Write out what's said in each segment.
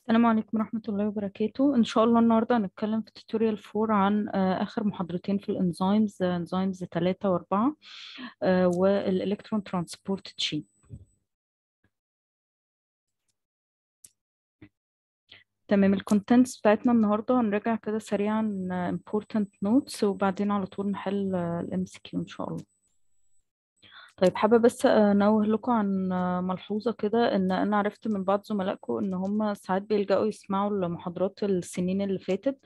السلام عليكم ورحمة الله وبركاته. إن شاء الله النهاردة هنتكلم في tutorial 4 عن آه، آخر محاضرتين في ال enzymes enzymes 3 و4 وال electron transport chain تمام ال contents بتاعتنا النهاردة هنراجع كده سريعا آه، important notes وبعدين على طول نحل ال MCQ إن شاء الله. طيب حابة بس أنوه لكم عن ملحوظة كده إن أنا عرفت من بعض زملائكم إن هم ساعات بيلجأوا يسمعوا المحاضرات السنين اللي فاتت.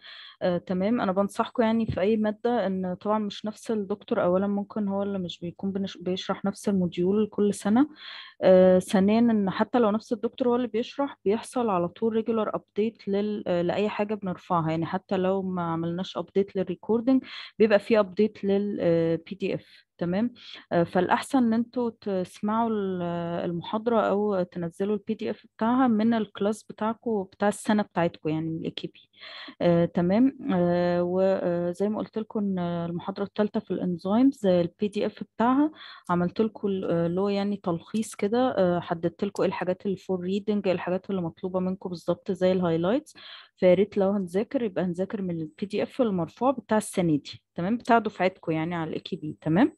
آه، تمام. أنا بنصحكم يعني في أي مادة إن طبعا مش نفس الدكتور أولا ممكن هو اللي مش بيكون بنش- بيشرح نفس ال module كل سنة. آه، ثانيا إن حتى لو نفس الدكتور هو اللي بيشرح بيحصل على طول regular update لل... لأي حاجة بنرفعها. يعني حتى لو ما عملناش update لل recording بيبقى في update لل PDF تمام؟ آه، فالأحسن إن أنتوا تسمعوا ال- المحاضرة أو تنزلوا ال PDF بتاعها من ال class بتاعكم بتاع السنة بتاعتكم يعني ال EKB آه، تمام. آه، وزي ما قلت لكم إن المحاضرة الثالثة في ال enzymes ال PDF بتاعها عملت لكم له يعني تلخيص كده. آه، حددت لكم إيه الحاجات اللي for reading الحاجات اللي مطلوبة منكم بالظبط زي ال highlights فيا ريت لو هنذاكر يبقى هنذاكر من ال PDF المرفوع بتاع السنة دي تمام؟ بتاع دفعتكم يعني على ال EKB تمام؟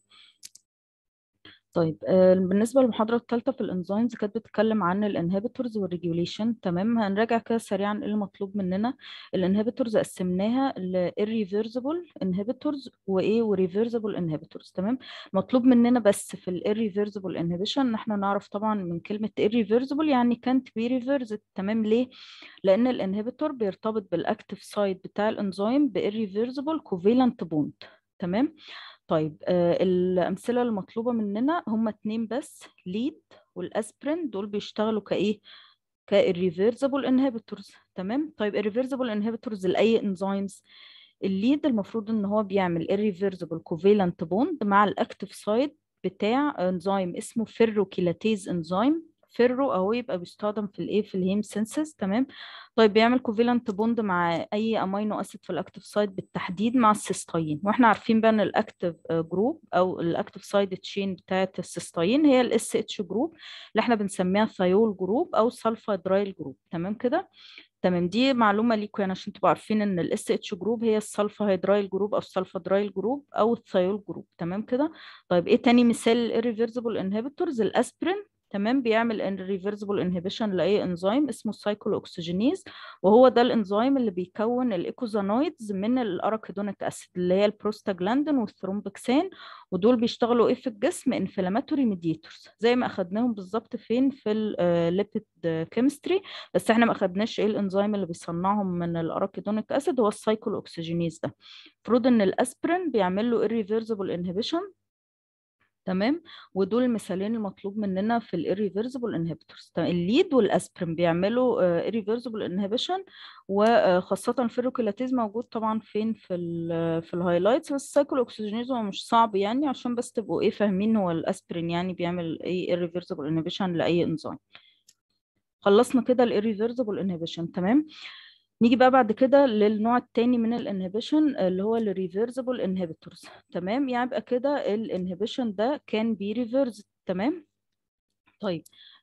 طيب آه، بالنسبة للمحاضرة الثالثة في ال enzymes كانت بتتكلم عن ال inhibitors وال regulation تمام؟ هنراجع كده سريعا إيه المطلوب مننا. ال inhibitors قسمناها ل irreversible inhibitors وايه و reversible inhibitors تمام؟ مطلوب مننا بس في ال irreversible inhibition إن إحنا نعرف طبعا من كلمة irreversible يعني can't be reversed تمام؟ ليه؟ لأن ال inhibitor بيرتبط بال active site بتاع الإنزيم ب irreversible covalent bond تمام؟ طيب آه، الأمثلة المطلوبة مننا هما اتنين بس lead والأسبرين دول بيشتغلوا كإيه؟ ك irreversible inhibitors تمام؟ طيب irreversible inhibitors لأي انزيمز ال lead المفروض إن هو بيعمل irreversible covalent bond مع ال active site بتاع انزيم اسمه ferrochelatase انزيم ferro اهو يبقى بيستخدم في الإيه في ال heme synthesis تمام؟ طيب بيعمل covalent bond مع أي amino acid في ال active site بالتحديد مع السيستاين وإحنا عارفين بقى إن ال active group أو ال active side chain بتاعت السيستاين هي ال SH group اللي إحنا بنسميها thiol group أو sulfhydryl group تمام كده؟ تمام دي معلومة ليكم يعني عشان تبقوا عارفين إن ال SH group هي ال sulfhydryl group أو ال sulfhydryl group أو ال thiol group تمام كده؟ طيب إيه تاني مثال irreversible inhibitors الأسبرين تمام بيعمل irreversible inhibition لأي انزيم اسمه ال cyclooxygenase وهو ده الانزيم اللي بيكون ال eicosanoids من ال arachidonic acid اللي هي ال prostaglandin وال thromboxane ودول بيشتغلوا إيه في الجسم؟ inflammatory mediators زي ما أخدناهم بالظبط فين؟ في ال lipid chemistry بس إحنا ما أخدناش إيه الانزيم اللي بيصنعهم من ال arachidonic acid هو ال cyclooxygenase ده. المفروض إن الاسبرين بيعمل له irreversible inhibition. تمام؟ ودول المثالين المطلوب مننا في ال irreversible inhibitors. ال lead والاسبرين بيعملوا آه، irreversible inhibition وخاصة ال ferrochelatase موجود طبعا فين؟ في ال في ال highlights بس ال cyclooxygenase هو مش صعب يعني عشان بس تبقوا إيه فاهمين هو الاسبرين يعني بيعمل إيه irreversible inhibition لأي انزيم خلصنا كده ال irreversible inhibition. تمام؟ نيجي بقى بعد كده للنوع التاني من ال inhibition اللي هو ال reversible inhibitors تمام؟ يعني يبقى كده ال inhibition ده can be reversed تمام؟ طيب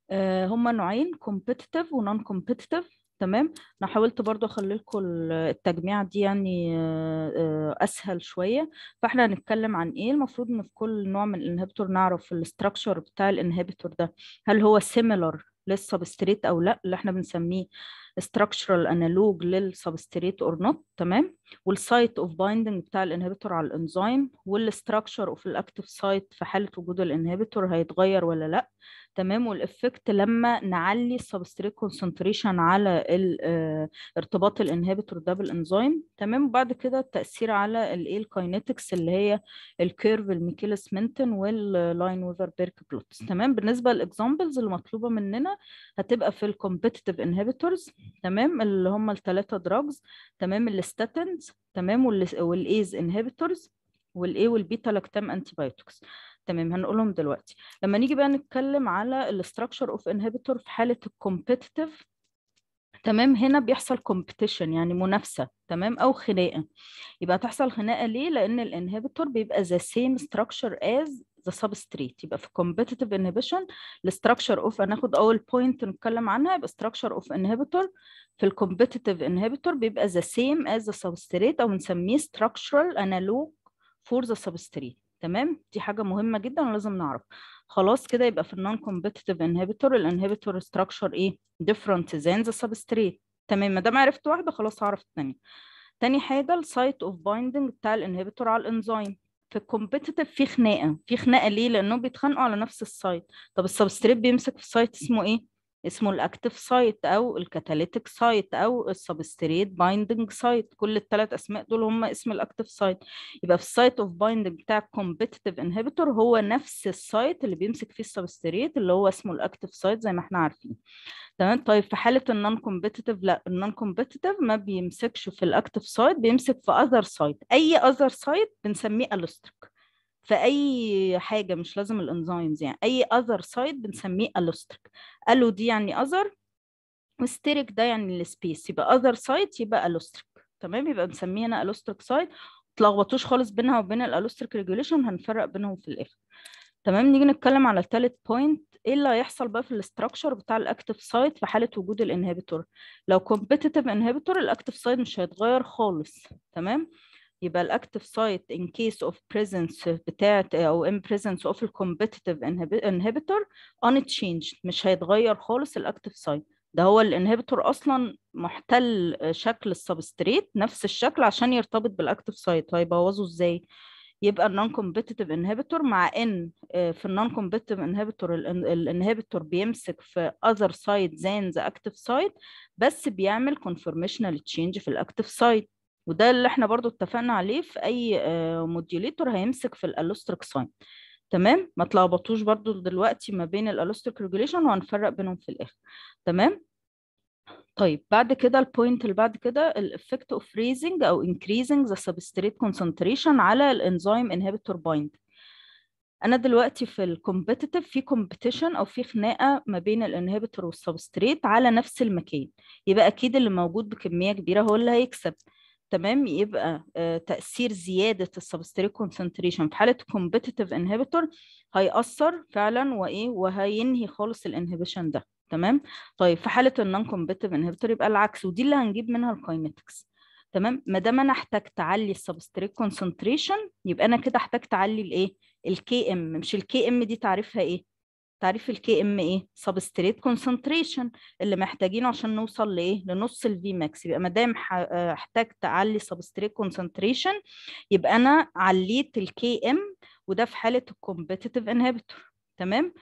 آه هما نوعين competitive و non competitive تمام؟ أنا حاولت برضو أخلي لكم التجميع دي يعني آه، آه، أسهل شوية. فإحنا هنتكلم عن إيه؟ المفروض إن في كل نوع من ال inhibitor نعرف ال structure بتاع ال inhibitor ده. هل هو similar لل substrate أو لأ؟ اللي إحنا بنسميه structural analog لل substrate or not تمام؟ وال site of binding بتاع ال inhibitor على الانزيم وال structure of ال active site في حالة وجود ال inhibitor هيتغير ولا لأ؟ تمام وال effect لما نعلي ال substrate concentration على آه، ارتباط ال inhibitor ده بالانزيم تمام؟ وبعد كده التأثير على الايه ال kinetics اللي هي ال curve ال Michaelis Menten وال Lineweaver Burk plots تمام؟ بالنسبة لل examples المطلوبه مننا هتبقى في ال competitive inhibitors تمام؟ اللي هم الثلاثه drugs تمام؟ ال statins تمام؟ وال ACE inhibitors وال اي وال beta lactam antibiotics تمام هنقولهم دلوقتي. لما نيجي بقى نتكلم على ال structure of inhibitor في حالة ال competitive تمام هنا بيحصل competition يعني منافسة تمام أو خناقة. يبقى تحصل خناقة ليه؟ لأن ال inhibitor بيبقى the same structure as the substrate. يبقى في competitive inhibition ال structure of هناخد أول point نتكلم عنها يبقى structure of inhibitor. في ال competitive inhibitor بيبقى the same as the substrate أو بنسميه structural analog for the substrate. تمام؟ دي حاجة مهمة جدا ولازم نعرف. خلاص كده يبقى في ال non competitive inhibitor ال inhibitor structure إيه؟ different than the substrate. تمام؟ ما دام عرفت واحدة خلاص هعرف الثانية تاني حاجة ال site of binding بتاع ال inhibitor على الانزيم في ال competitive في خناقة. في خناقة ليه؟ لأنهم بيتخانقوا على نفس ال site طب ال substrate بيمسك في site اسمه إيه؟ اسمه ال active site أو ال catalytic site أو ال substrate binding site كل الثلاث أسماء دول هم اسم ال active site يبقى في ال site of binding بتاع ال competitive inhibitor هو نفس ال site اللي بيمسك فيه ال substrate اللي هو اسمه ال active site زي ما إحنا عارفين. تمام؟ طيب في حالة ال non-competitive لا ال non-competitive ما بيمسكش في ال active site بيمسك في other site أي other site بنسميه allosteric في أي حاجة مش لازم ال enzymes يعني أي other site بنسميه allosteric allo دي يعني other و steric ده يعني ال space يبقى other site يبقى allosteric تمام؟ يبقى بنسميه هنا allosteric site تلخبطوش خالص بينها وبين ال allosteric regulation هنفرق بينهم في الآخر. تمام؟ نيجي نتكلم على ثالث point إيه اللي هيحصل بقى في ال structure بتاع ال active site في حالة وجود ال inhibitor لو competitive inhibitor ال active site مش هيتغير خالص. تمام؟ يبقى ال active site in case of presence بتاعت أو in presence of ال competitive inhibitor unchanged مش هيتغير خالص ال active site ده هو ال inhibitor أصلا محتل شكل ال substrate نفس الشكل عشان يرتبط بال active site هيبوظه إزاي؟ يبقى ال non-competitive inhibitor مع ان في ال non-competitive inhibitor ال inhibitor بيمسك في other site than the active site بس بيعمل conformational change في ال active site وده اللي إحنا برضو اتفقنا عليه في أي modulator هيمسك في ال allosteric site تمام؟ ما تلخبطوش برضو دلوقتي ما بين ال allosteric regulation وهنفرق بينهم في الآخر. تمام؟ طيب بعد كده ال point اللي بعد كده ال effect of raising أو increasing the substrate concentration على ال enzyme inhibitor bind. أنا دلوقتي في ال competitive في competition أو في خناقة ما بين ال inhibitor وال substrate على نفس المكان. يبقى أكيد اللي موجود بكمية كبيرة هو اللي هيكسب. تمام يبقى آه تأثير زيادة ال substrate concentration في حالة competitive inhibitor هيأثر فعلا وإيه وهينهي خالص ال inhibition ده تمام؟ طيب في حالة ال non-competitive inhibitor يبقى العكس ودي اللي هنجيب منها ال kinetics تمام؟ ما دام أنا احتجت اعلي ال substrate concentration يبقى أنا كده احتجت اعلي الإيه ال Km مش ال Km دي تعريفها إيه؟ تعريف ال Km إيه substrate concentration اللي محتاجينه عشان نوصل لإيه؟ لنص ال Vmax يبقى ما دام احتجت أعلي substrate concentration يبقى أنا عليت ال Km وده في حالة ال competitive inhibitor تمام؟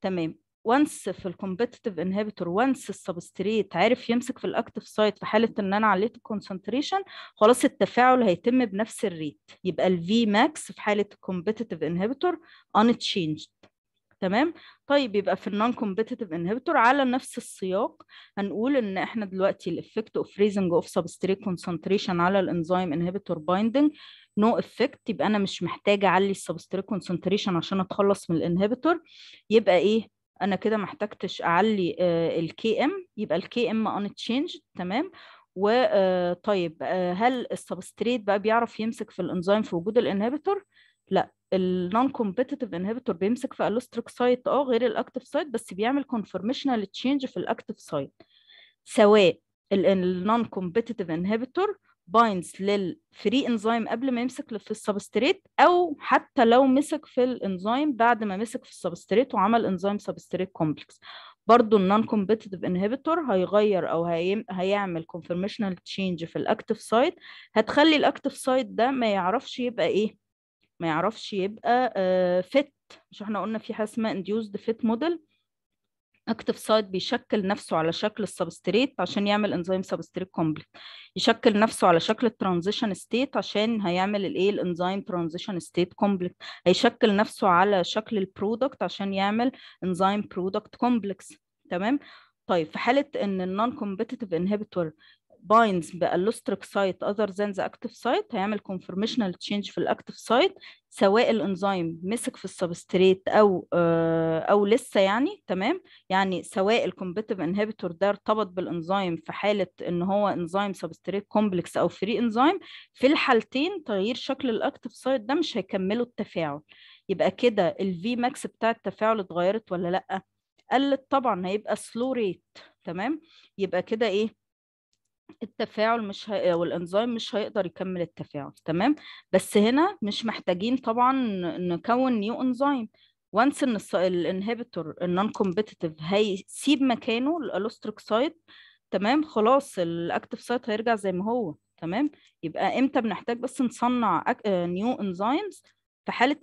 تمام. once في ال competitive inhibitor once ال substrate عرف يمسك في ال active site في حالة إن أنا عليت ال concentration خلاص التفاعل هيتم بنفس ال rate يبقى ال Vmax في حالة ال competitive inhibitor unchanged. تمام؟ طيب يبقى في ال non-competitive inhibitor على نفس السياق هنقول إن إحنا دلوقتي ال effect of raising of substrate concentration على ال enzyme inhibitor binding no effect يبقى أنا مش محتاجة أعلي ال substrate concentration عشان أتخلص من ال inhibitor يبقى إيه؟ أنا كده محتاجتش أعلي ال Km يبقى ال Km unchanged تمام؟ وطيب هل ال substrate بقى بيعرف يمسك في الانزيم في وجود ال inhibitor لا. ال non-competitive inhibitor بيمسك في allosteric site آه غير ال active site بس بيعمل conformational change في ال active site سواء ال non-competitive inhibitor binds لل free enzyme قبل ما يمسك في ال substrate أو حتى لو مسك في الانزيم بعد ما مسك في ال substrate وعمل enzyme substrate complex برضو ال non-competitive inhibitor هيغير أو هي... هيعمل conformational change في ال active site هتخلي ال active site ده ما يعرفش يبقى إيه؟ ما يعرفش يبقى fit مش إحنا قلنا في حاجة اسمها induced fit model. active site بيشكل نفسه على شكل ال substrate عشان يعمل enzyme substrate complex يشكل نفسه على شكل ال transition state عشان هيعمل الايه ال enzyme transition state complex هيشكل نفسه على شكل ال product عشان يعمل enzyme product complex تمام؟ طيب في حالة إن ال non-competitive inhibitor binds بال allosteric site other than the active site هيعمل conformational change في ال active site سواء الانزيم مسك في ال substrate أو أو لسه يعني تمام؟ يعني سواء ال competitive inhibitor ده ارتبط بالانزيم في حالة إن هو enzyme substrate complex أو free enzyme في الحالتين تغيير شكل ال active site ده مش هيكملوا التفاعل. يبقى كده ال Vmax بتاع التفاعل اتغيرت ولا لأ؟ قلت طبعا هيبقى slow rate تمام؟ يبقى كده إيه؟ التفاعل مش هي... والإنزيم مش هيقدر يكمل التفاعل تمام؟ بس هنا مش محتاجين طبعا نكون new enzyme once إن ال inhibitor ال non-competitive هيسيب مكانه ال allosteric site تمام؟ خلاص ال active site هيرجع زي ما هو تمام؟ يبقى إمتى بنحتاج بس نصنع new enzymes في حالة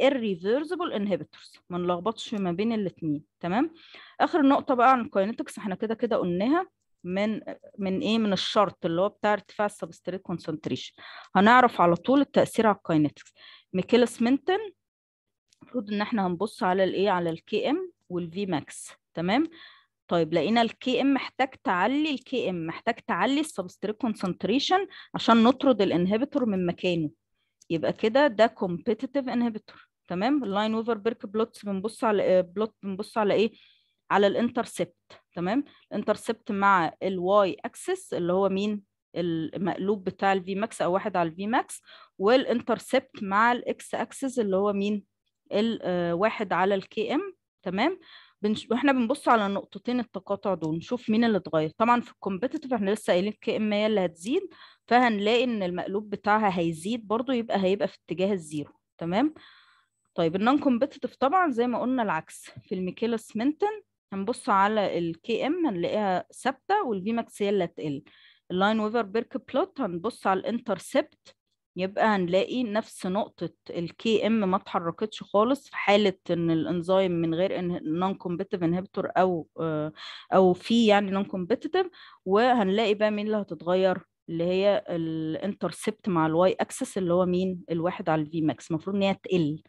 ال irreversible inhibitors ما نلخبطش ما بين الاثنين تمام؟ آخر نقطة بقى عن ال kinetics إحنا كده كده قلناها. من من إيه؟ من الشرط اللي هو بتاع ارتفاع ال substrate concentration هنعرف على طول التأثير على ال kinetics Michaelis-Menten المفروض إن إحنا هنبص على الإيه؟ على ال Km وال Vmax تمام؟ طيب لقينا ال Km محتاج تعلي ال Km محتاج تعلي ال substrate concentration عشان نطرد ال inhibitor من مكانه. يبقى كده ده competitive inhibitor تمام؟ ال Lineweaver Burk plots بنبص على plot بنبص على إيه؟ على ال intercept تمام؟ الانترسبت مع ال y axis اللي هو مين؟ المقلوب بتاع ال Vmax أو واحد على ال Vmax وال intercept مع الاكس اكسس اللي هو مين؟ الواحد على ال Km تمام؟ بنش... وإحنا بنبص على النقطتين التقاطع دول نشوف مين اللي اتغير. طبعا في ال competitive إحنا لسه قايلين Km هي اللي هتزيد فهنلاقي إن المقلوب بتاعها هيزيد برضو يبقى هيبقى في اتجاه ال zero تمام؟ طيب ال non competitive طبعا زي ما قلنا العكس في ال Michaelis Menten هنبص على ال Km هنلاقيها ثابتة وال Vmax هي اللي هتقل. ال Lineweaver Burk plot هنبص على ال intercept يبقى هنلاقي نفس نقطة ال Km ما اتحركتش خالص في حالة إن الانزيم من غير non competitive inhibitor أو أو في يعني non competitive وهنلاقي بقى مين اللي هتتغير؟ اللي هي ال intercept مع ال y axis اللي هو مين؟ الواحد على ال Vmax المفروض إن هي تقل.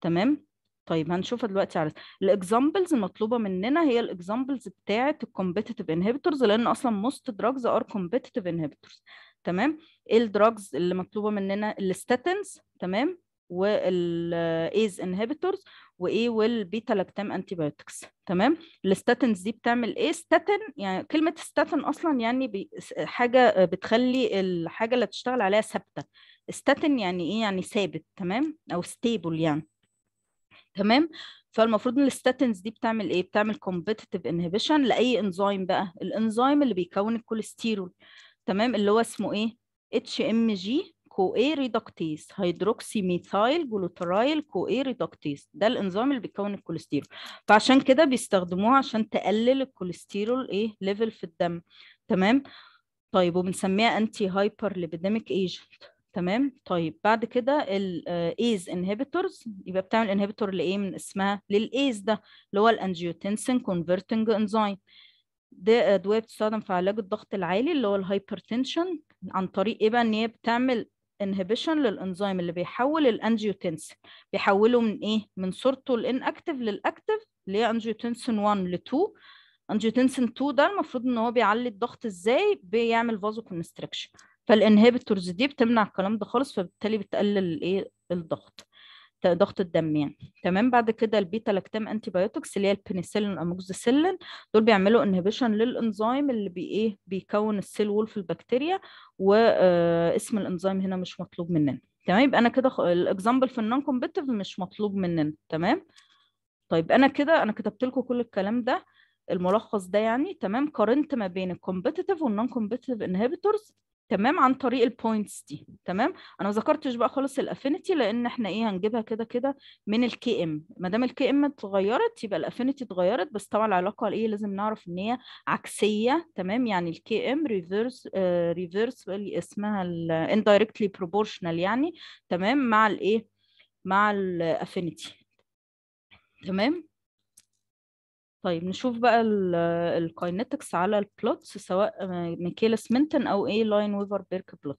تمام؟ طيب هنشوفها دلوقتي على ال examples المطلوبه مننا هي ال examples بتاعة ال competitive inhibitors لأن أصلا most drugs are competitive inhibitors تمام؟ إيه ال drugs اللي مطلوبة مننا ال statins تمام؟ وال ACE inhibitors وإيه؟ وال beta lactam antibiotics تمام ال statins دي بتعمل إيه؟ ستاتين يعني كلمة ستاتين أصلا يعني بي حاجة بتخلي الحاجة اللي تشتغل عليها ثابتة. ستاتين يعني إيه؟ يعني ثابت تمام؟ أو stable يعني. تمام؟ فالمفروض إن ال statins دي بتعمل إيه؟ بتعمل competitive inhibition لأي انزيم بقى. الانزيم اللي بيكون الكوليسترول تمام؟ اللي هو اسمه إيه؟ HMG CoA reductase hydroxy methyl glutaryl CoA reductase ده الانزيم اللي بيكون الكوليسترول. فعشان كده بيستخدموها عشان تقلل الكوليسترول إيه؟ level في الدم تمام؟ طيب وبنسميها anti hyperlipidemic agent تمام؟ طيب بعد كده ال ACE inhibitors يبقى بتعمل inhibitor لإيه؟ من اسمها لل ACE ده اللي هو ال angiotensin converting enzyme ده أدوية بتستخدم في علاج الضغط العالي اللي هو ال hypertension عن طريق إيه بقى؟ إن هي بتعمل inhibition للانزيم اللي بيحول ال angiotensin بيحوله من إيه؟ من صورته ال inactive لل active اللي هي angiotensin 1 ل 2 angiotensin 2 ده المفروض إن هو بيعلي الضغط إزاي؟ بيعمل vasoconstriction فال inhibitors دي بتمنع الكلام ده خالص فبالتالي بتقلل الإيه؟ الضغط ضغط الدم يعني. تمام؟ بعد كده ال beta lactam antibiotics اللي هي البنسلين والاموكسيسيلين دول بيعملوا inhibition للإنزيم اللي بي إيه؟ بيكون ال cell wall في البكتيريا واسم الإنزيم هنا مش مطلوب مننا. تمام؟ يبقى أنا كده ال example في ال non competitive مش مطلوب مننا. تمام؟ طيب أنا كده أنا كتبت لكم كل الكلام ده الملخص ده يعني. تمام؟ قارنت ما بين ال competitive وال non competitive inhibitors تمام عن طريق ال points دي تمام؟ أنا ما ذكرتش بقى خالص ال affinity لأن إحنا إيه هنجيبها كده كده من ال Km ما دام ال Km اتغيرت يبقى ال affinity اتغيرت بس طبعا العلاقة إيه لازم نعرف إن هي عكسية تمام؟ يعني ال Km reverse reverse اسمها ال indirectly proportional يعني تمام؟ مع الايه مع ال affinity تمام؟ طيب نشوف بقى ال kinetics على ال plots سواء Michaelis Menten أو إيه Lineweaver Burk plot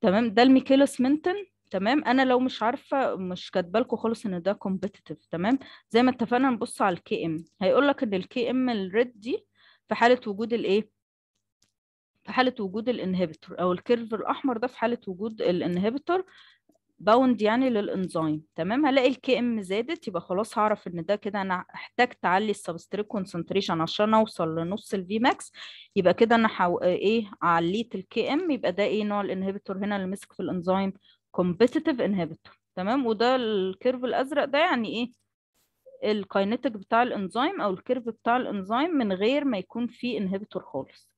تمام؟ ده ال Michaelis Menten. تمام؟ أنا لو مش عارفة مش كاتبه لكم خالص إن ده competitive تمام؟ زي ما اتفقنا نبص على ال Km هيقول لك إن ال Km ال red دي في حالة وجود الايه في حالة وجود ال inhibitor أو ال curve الأحمر ده في حالة وجود ال inhibitor bound يعني للانزيم تمام؟ هلاقي ال Km زادت يبقى خلاص هعرف إن ده كده أنا احتاجت أعلي ال substrate concentration عشان أوصل لنص ال Vmax يبقى كده أنا حو... إيه عليت ال Km يبقى ده إيه نوع ال inhibitor هنا اللي مسك في الانزيم competitive inhibitor تمام؟ وده ال curve الأزرق ده يعني إيه؟ ال kinetic بتاع الانزيم أو ال curve بتاع الانزيم من غير ما يكون فيه inhibitor خالص.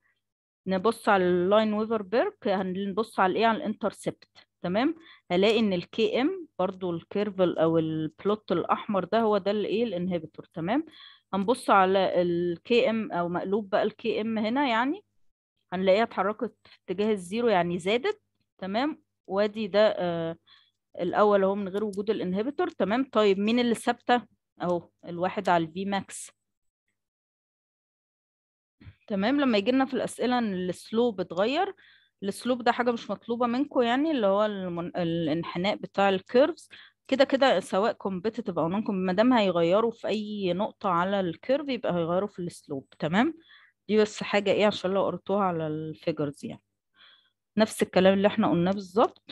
نبص على ال Lineweaver Burk هنبص على إيه؟ على ال intercept تمام؟ هلاقي إن ال Km برضو ال curve أو ال plot الأحمر ده هو ده الايه ال inhibitor تمام؟ هنبص على ال Km أو مقلوب بقى ال Km هنا يعني هنلاقيها اتحركت في اتجاه ال zero يعني زادت تمام؟ وادي ده آه الأول أهو من غير وجود ال inhibitor تمام؟ طيب مين اللي ثابتة؟ أهو الواحد على ال Vmax تمام؟ لما يجي لنا في الأسئلة إن ال slope اتغير ال slope ده حاجة مش مطلوبة منكم يعني اللي هو المن... الانحناء بتاع ال curves كده كده سواء competitive أو non ما دام هيغيروا في أي نقطة على ال curve يبقى هيغيروا في ال slope. تمام؟ دي بس حاجة إيه عشان لو قريتوها على ال figures يعني. نفس الكلام اللي إحنا قلناه بالظبط.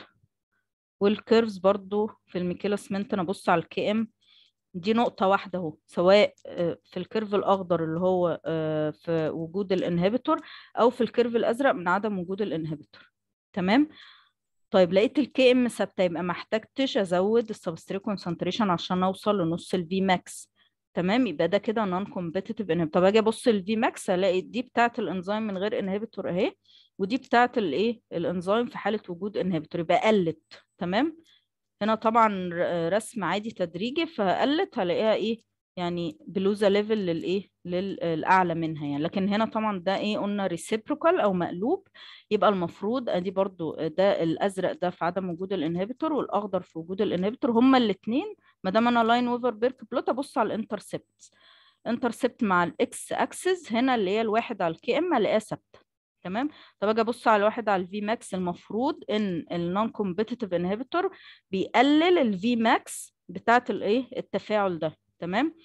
وال curves برضو في ال Michaelis Menten أبص على ال Km دي نقطة واحدة أهو سواء في ال curve الأخضر اللي هو في وجود ال inhibitor أو في ال curve الأزرق من عدم وجود ال inhibitor. تمام؟ طيب لقيت ال Km ثابتة يبقى ما احتجتش أزود ال substrate concentration عشان أوصل لنص ال Vmax تمام؟ يبقى ده كده non-competitive inhibitor طب أجي أبص ال Vmax ألاقي دي بتاعة الإنزيم من غير inhibitor أهي ودي بتاعة الإيه الإنزيم في حالة وجود inhibitor يبقى قلت. تمام؟ هنا طبعا رسم عادي تدريجي فقلت هلاقيها إيه يعني below the level للإيه للأعلى منها يعني. لكن هنا طبعا ده إيه قلنا reciprocal أو مقلوب. يبقى المفروض أدي برضو ده الأزرق ده في عدم وجود ال inhibitor والأخضر في وجود ال inhibitor هما الاثنين ما دام أنا Lineweaver-Burk plot أبص على ال intercept intercept مع الاكس اكسس هنا اللي هي الواحد على ال Km الاقيها ثابتة. تمام؟ طب أجي أبص على الواحد على ال Vmax المفروض إن ال non-competitive inhibitor بيقلل ال Vmax بتاعة الايه التفاعل ده تمام؟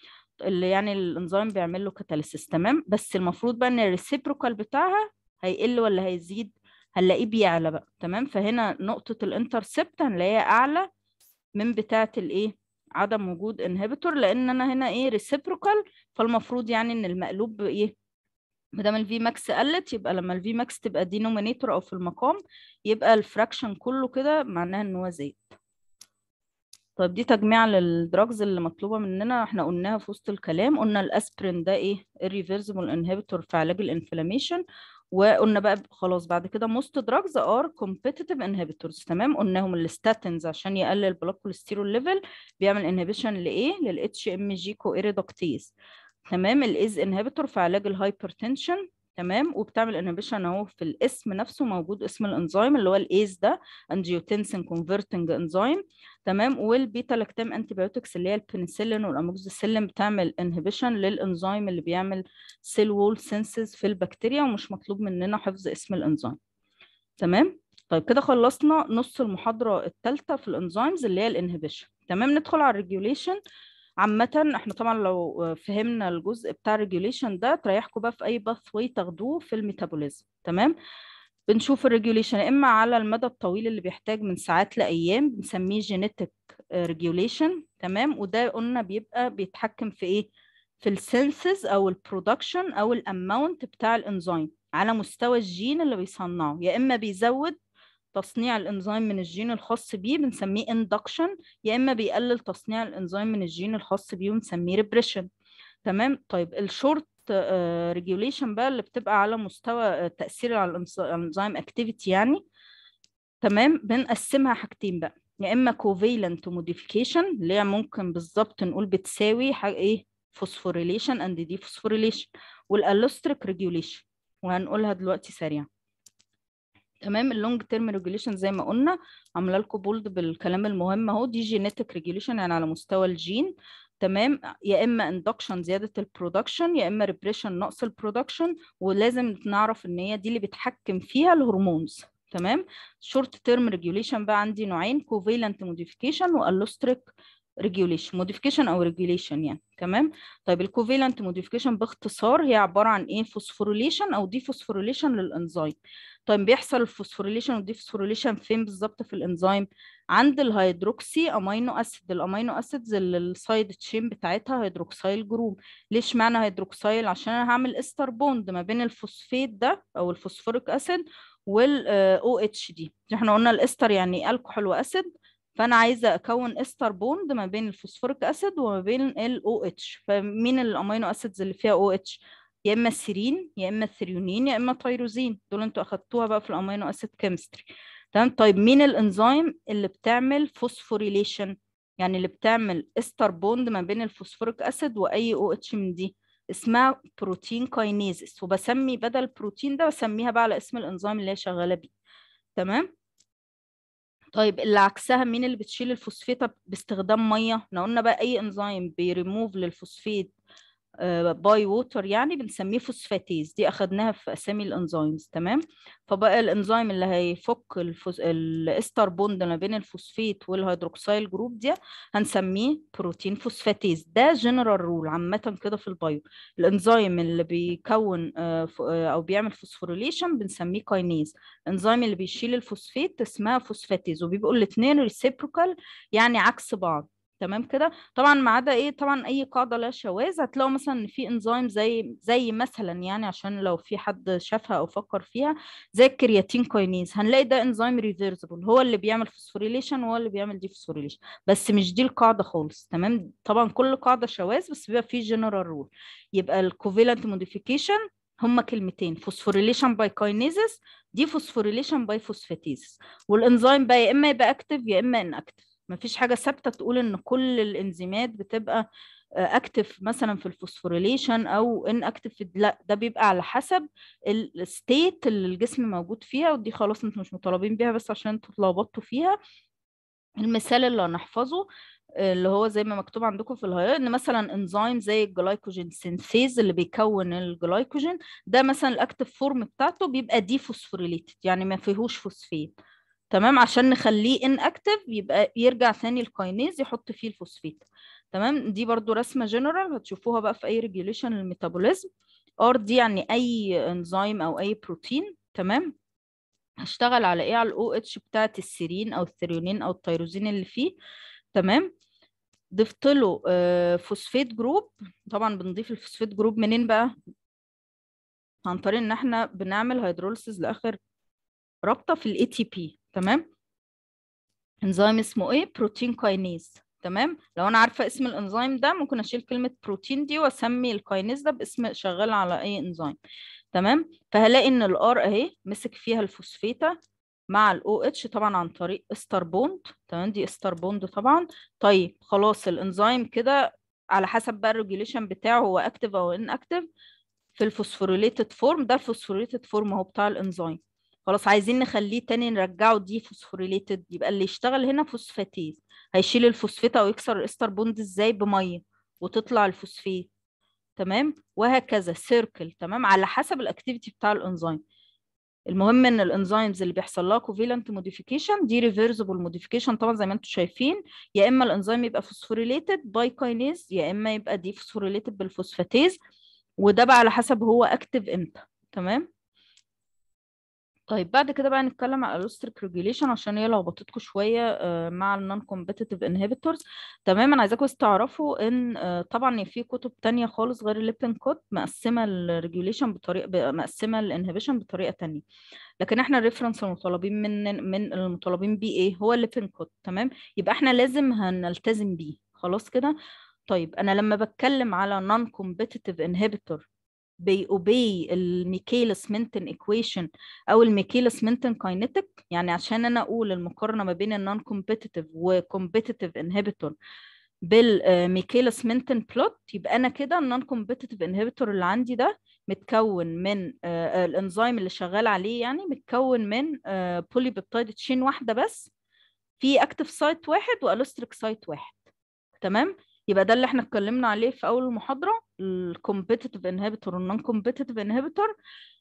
اللي يعني الإنزيم بيعمل له catalysis تمام؟ بس المفروض بقى إن ال reciprocal بتاعها هيقل ولا هيزيد؟ هنلاقيه بيعلى بقى تمام؟ فهنا نقطة ال intercept هنلاقيها أعلى من بتاعة الايه عدم وجود inhibitor لأن أنا هنا إيه؟ reciprocal فالمفروض يعني إن المقلوب إيه؟ ما دام ال Vmax قلت يبقى لما ال Vmax تبقى denominator أو في المقام يبقى ال fraction كله كده معناها إن هو زاد. طيب دي تجميع لل drugs اللي مطلوبة مننا. إحنا قلناها في وسط الكلام. قلنا الاسبرين ده إيه؟ irreversible inhibitor في علاج ال inflammation وقلنا بقى خلاص بعد كده most drugs are competitive inhibitors تمام؟ قلناهم ال statins عشان يقلل ال blood cholesterol level بيعمل inhibition لإيه؟ لل HMG-CoA reductase تمام ال ACE inhibitor في علاج ال hypertension تمام وبتعمل inhibition أهو في الاسم نفسه موجود اسم الانزيم اللي هو ال ACE ده angiotensin converting enzyme تمام وال beta-lactam antibiotics اللي هي البنسلين والاموكسيسيلين بتعمل inhibition للانزيم اللي بيعمل cell wall synthesis في البكتيريا ومش مطلوب مننا حفظ اسم الانزيم تمام؟ طيب كده خلصنا نص المحاضرة الثالثه في ال enzymes اللي هي ال inhibition تمام؟ ندخل على ال regulation عامة إحنا طبعا لو فهمنا الجزء بتاع ال regulation ده تريحكم بقى في أي pathway تاخدوه في ال metabolism تمام؟ بنشوف ال regulation إما على المدى الطويل اللي بيحتاج من ساعات لأيام بنسميه genetic regulation تمام؟ وده قلنا بيبقى بيتحكم في إيه؟ في ال synthesis أو ال production أو ال amount بتاع الإنزيم على مستوى الجين اللي بيصنعه يا إما بيزود تصنيع الإنزيم من الجين الخاص بيه بنسميه induction يا إما بيقلل تصنيع الإنزيم من الجين الخاص بيه ونسميه repression تمام؟ طيب ال short regulation بقى اللي بتبقى على مستوى التاثير على الإنزيم activity يعني. تمام؟ بنقسمها حاجتين بقى يا إما covalent modification اللي هي ممكن بالظبط نقول بتساوي حاجة إيه؟ phosphorylation and dephosphorylation وال allosteric regulation وهنقولها دلوقتي سريعا. تمام ال long term regulation زي ما قلنا عاملة لكم bold بالكلام المهم أهو دي genetic regulation يعني على مستوى الجين تمام؟ يا إما induction زيادة ال production يا إما repression نقص ال production ولازم نعرف إن هي دي اللي بيتحكم فيها ال hormones تمام؟ short term regulation بقى عندي نوعين covalent modification و allosteric regulation modification أو regulation يعني تمام؟ طيب ال covalent modification باختصار هي عبارة عن إيه؟ phosphorylation أو dephosphorylation للإنزيم. طيب بيحصل ال phosphorylation وال dephosphorylation فين بالظبط في الإنزيم؟ عند ال hydroxy amino acid ال amino acids اللي ال side chain بتاعتها hydroxyl group اشمعنى hydroxyl عشان أنا هعمل ester bond ما بين الفوسفيت ده أو ال phosphoric acid وال OH دي إحنا قلنا الاستر يعني الكحول و acid فأنا عايزة أكون ester bond ما بين ال phosphoric acid وما بين ال OH فمين ال amino acids اللي فيها OH يا إما السيرين يا إما ال threonine يا إما التيروزين دول أنتوا أخدتوها بقى في ال amino acid chemistry. تمام؟ طيب مين الإنزيم اللي بتعمل phosphorylation؟ يعني اللي بتعمل ester bond ما بين ال phosphoric acid وأي OH من دي. اسمها protein kinases وبسمي بدل البروتين ده بسميها بقى على اسم الإنزيم اللي هي شغالة بيه. تمام؟ طيب اللي عكسها مين اللي بتشيل الفوسفيت؟ باستخدام مية. إحنا قلنا بقى أي انزيم بيريموف للفوسفيت باي ووتر يعني بنسميه phosphatase. دي أخدناها في أسامي ال enzymes تمام؟ فبقى الإنزيم اللي هيفك ال phos... ال ester bond ما بين ال phosphate وال hydroxyl group دي هنسميه protein phosphatase. ده general rule عامة كده في ال bio الإنزيم اللي بيكون أو بيعمل phosphorylation بنسميه kinase الإنزيم اللي بيشيل الفوسفيت اسمها phosphatase وبيبقوا الاثنين reciprocal يعني عكس بعض. تمام كده؟ طبعا ما عدا إيه طبعا أي قاعدة لها شواذ هتلاقوا مثلا إن في انزيم زي زي مثلا يعني عشان لو في حد شافها أو فكر فيها زي ال creatine kinase هنلاقي ده enzyme reversible هو اللي بيعمل phosphorylation وهو اللي بيعمل dephosphorylation بس مش دي القاعدة خالص تمام؟ طبعا كل قاعدة شواذ بس بيبقى في general rule يبقى ال covalent modification هما كلمتين phosphorylation by kinases dephosphorylation by phosphatases والانزيم بقى يا إما يبقى active يا إما inactive مفيش حاجة ثابتة تقول إن كل الإنزيمات بتبقى active مثلا في ال phosphorylation أو inactive لأ ده بيبقى على حسب ال state اللي الجسم موجود فيها ودي خلاص إنتوا مش مطالبين بيها بس عشان أنتوا اتلخبطتوا فيها. المثال اللي هنحفظه اللي هو زي ما مكتوب عندكم في الهيئة إن مثلا انزيم زي ال glycogen synthase اللي بيكون الجلايكوجين ده مثلا ال active form بتاعته بيبقى dephosphorylated يعني ما فيهوش فوسفيت تمام؟ عشان نخليه inactive يبقى يرجع ثاني ال kinase يحط فيه الفوسفيت. تمام؟ دي برضو رسمة جنرال هتشوفوها بقى في أي regulation لل metabolism R دي يعني أي انزيم أو أي بروتين تمام؟ هشتغل على إيه؟ على ال OH بتاعت السيرين أو ال threonine أو التيروزين اللي فيه. تمام؟ ضفت له phosphate group طبعا بنضيف ال phosphate group منين بقى؟ عن طريق إن إحنا بنعمل hydrolysis لآخر رابطة في ال ATP تمام؟ انزيم اسمه إيه؟ protein kinase تمام؟ لو أنا عارفة اسم الانزيم ده ممكن اشيل كلمة بروتين دي واسمي ال kinase ده باسم شغال على أي انزيم تمام؟ فهلاقي إن ال R أهي مسك فيها الفوسفيتا مع ال OH طبعا عن طريق ester bond تمام؟ دي ester bond طبعا. طيب خلاص الانزيم كده على حسب بقى ال regulation بتاعه هو active أو inactive في ال phosphorylated form ده ال phosphorylated form أهو بتاع الانزيم خلاص عايزين نخليه تاني نرجعه dephosphorylated يبقى اللي يشتغل هنا phosphatase. هيشيل الفوسفيت أو يكسر ال ester bond إزاي؟ بمية وتطلع الفوسفيت. تمام؟ وهكذا circle تمام؟ على حسب ال activity بتاع الانزيم المهم إن ال enzymes اللي بيحصل لها covalent modification دي reversible modification طبعا زي ما أنتم شايفين. يا إما الانزيم يبقى phosphorylated by kinase يا إما يبقى dephosphorylated بال phosphatase. وده بقى على حسب هو active إمتى. تمام؟ طيب بعد كده بقى نتكلم على ال allosteric regulation عشان هي لخبطتكم شوية مع ال non competitive inhibitors تمام أنا عايزاكم بس تعرفوا إن طبعا في كتب تانية خالص غير ال Lippincott مقسمة ال regulation بطريقة مقسمة ال inhibition بطريقة تانية. لكن إحنا ال reference المطالبين من من المطالبين بيه إيه؟ هو ال Lippincott تمام؟ يبقى إحنا لازم هنلتزم بيه. خلاص كده؟ طيب أنا لما بتكلم على non competitive inhibitor بي obey ال Michaelis Menten equation أو ال Michaelis Menten kinetic يعني عشان أنا أقول المقارنة ما بين ال non competitive و competitive inhibitor بال Michaelis Menten plot يبقى أنا كده ال non competitive inhibitor اللي عندي ده متكون من الانزيم اللي شغال عليه يعني متكون من polypeptide chain واحدة بس في active site واحد و allosteric site واحد. تمام؟ يبقى ده اللي إحنا اتكلمنا عليه في أول المحاضرة ال competitive inhibitor وال non competitive inhibitor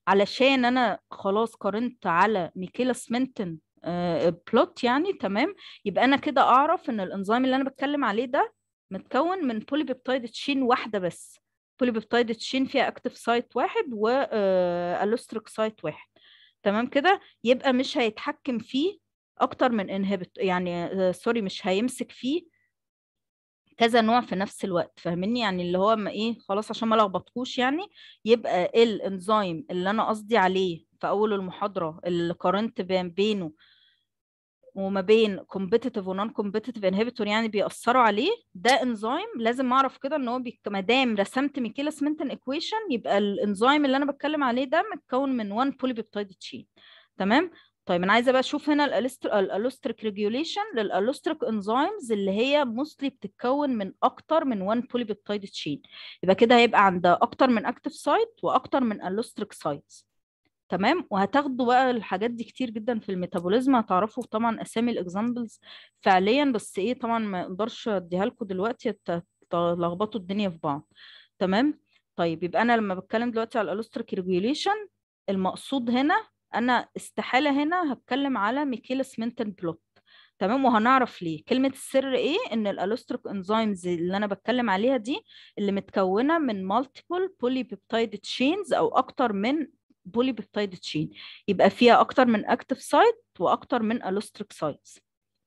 علشان أنا خلاص قارنت على Michaelis Menten plot يعني تمام؟ يبقى أنا كده أعرف إن الإنزيم اللي أنا بتكلم عليه ده متكون من polypeptide chain واحدة بس. polypeptide chain فيها active site واحد و allosteric site واحد. تمام كده؟ يبقى مش هيتحكم فيه أكتر من inhibit يعني sorry مش هيمسك فيه كذا نوع في نفس الوقت فاهميني يعني اللي هو ما إيه خلاص عشان ما لخبطكوش يعني يبقى الانزيم اللي أنا قصدي عليه في أول المحاضرة اللي قارنت بين بينه وما بين competitive و non competitive inhibitor يعني بيأثروا عليه ده انزيم لازم أعرف كده إن هو. ما دام رسمت Michaelis Menten equation يبقى الانزيم اللي أنا بتكلم عليه ده متكون من 1 polypeptide chain تمام طيب أنا عايزة بقى أشوف هنا ال allosteric regulation لل allosteric enzymes اللي هي mostly بتتكون من أكتر من 1 polypeptide chain يبقى كده هيبقى عندها أكتر من active site وأكتر من allosteric sites تمام؟ وهتاخدوا بقى الحاجات دي كتير جدا في ال metabolism هتعرفوا طبعا أسامي ال examples فعليا بس إيه طبعا ما أقدرش أديها لكم دلوقتي تلخبطوا الدنيا في بعض. تمام؟ طيب يبقى أنا لما بتكلم دلوقتي على ال allosteric regulation المقصود هنا أنا استحالة هنا هتكلم على Michaelis Menten plot. تمام؟ وهنعرف ليه. كلمة السر إيه؟ إن ال allosteric enzymes اللي أنا بتكلم عليها دي اللي متكونة من multiple polypeptide chains أو أكتر من polypeptide chain يبقى فيها أكتر من active site وأكتر من allosteric sites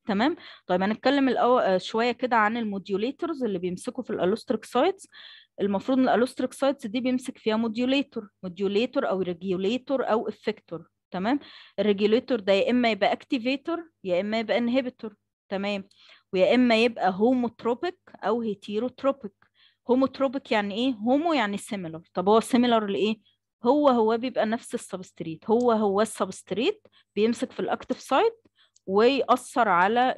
تمام؟ طيب هنتكلم الأول شوية كده عن ال modulators اللي بيمسكوا في ال allosteric sites المفروض إن ال allosteric sites دي بيمسك فيها modulator modulator أو regulator أو effector تمام؟ ال regulator ده يا إما يبقى activator يا إما يبقى inhibitor تمام؟ ويا إما يبقى homotropic أو heterotropic homotropic يعني إيه؟ homo يعني similar طب هو similar لإيه؟ هو هو بيبقى نفس ال substrate. هو هو ال substrate بيمسك في ال active site ويأثر على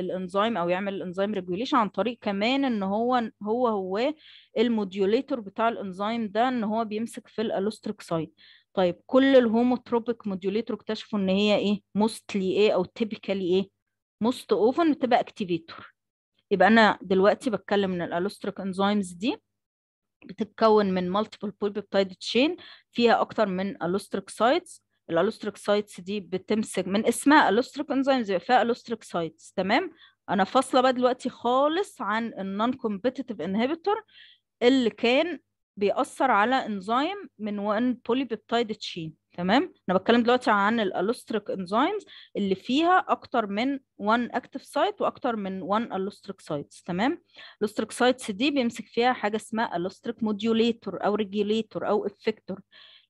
الانزيم أو يعمل الانزيم regulation عن طريق كمان إن هو هو هو ال modulator بتاع الانزيم ده إن هو بيمسك في ال allosteric site طيب كل ال homotropic modulator اكتشفوا إن هي إيه mostly إيه أو typically إيه most often بتبقى activator يبقى أنا دلوقتي بتكلم إن ال allosteric enzymes دي بتتكون من multiple polypeptide chain فيها أكتر من allosteric sites. ال allosteric sites دي بتمسك من اسمها allosteric enzymes يبقى فيها allosteric sites تمام؟ أنا فاصلة بقى دلوقتي خالص عن ال non-competitive inhibitor اللي كان بيأثر على انزيم من 1 polypeptide chain تمام؟ أنا بتكلم دلوقتي عن ال allosteric enzymes اللي فيها أكتر من 1 active site وأكتر من 1 allosteric sites تمام؟ allosteric sites دي بيمسك فيها حاجة اسمها allosteric modulator أو regulator أو effector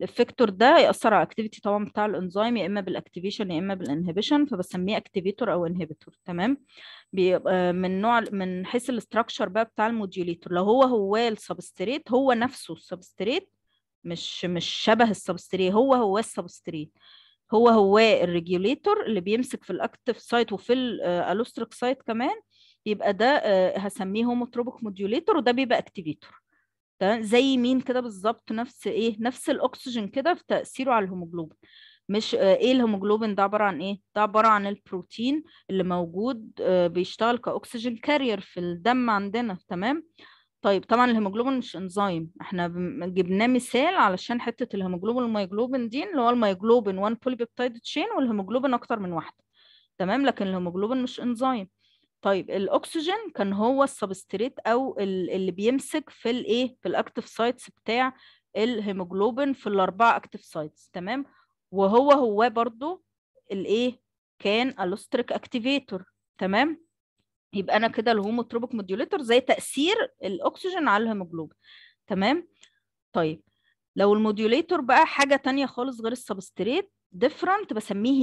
ال effector ده يأثر على ال activity طبعا بتاع الإنزيم يا إما بال activation يا إما بال inhibition فبسميه activator أو inhibitor تمام؟ بيبقى من نوع من حيث ال structure بقى بتاع ال modulator لو هو هو ال substrate هو نفسه ال substrate مش مش شبه ال substrate هو هو ال substrate هو هو ال regulator اللي بيمسك في ال active site وفي ال allosteric site كمان يبقى ده هسميه homotropic modulator وده بيبقى activator تمام زي مين كده بالظبط نفس إيه نفس الأكسجين كده في تأثيره على الهيموجلوبين. مش إيه الهيموجلوبين؟ ده عبارة عن إيه؟ ده عبارة عن البروتين اللي موجود بيشتغل ك oxygen carrier في الدم عندنا تمام؟ طيب طبعا الهيموجلوبين مش انزيم إحنا جبناه مثال علشان حتة الهيموجلوبين والميوجلوبين دي اللي هو الميوجلوبين 1 polypeptide chain والهيموجلوبين أكتر من واحدة تمام؟ لكن الهيموجلوبين مش انزيم طيب الأكسجين كان هو ال substrate أو اللي بيمسك في الإيه في ال active sites بتاع الهيموجلوبين في الأربعة active sites تمام؟ وهو هو برضو الإيه كان allosteric activator تمام؟ يبقى أنا كده ال homotropic modulator زي تأثير الأكسجين على الهيموجلوبين تمام؟ طيب لو ال modulator بقى حاجة تانية خالص غير ال substrate different بسميه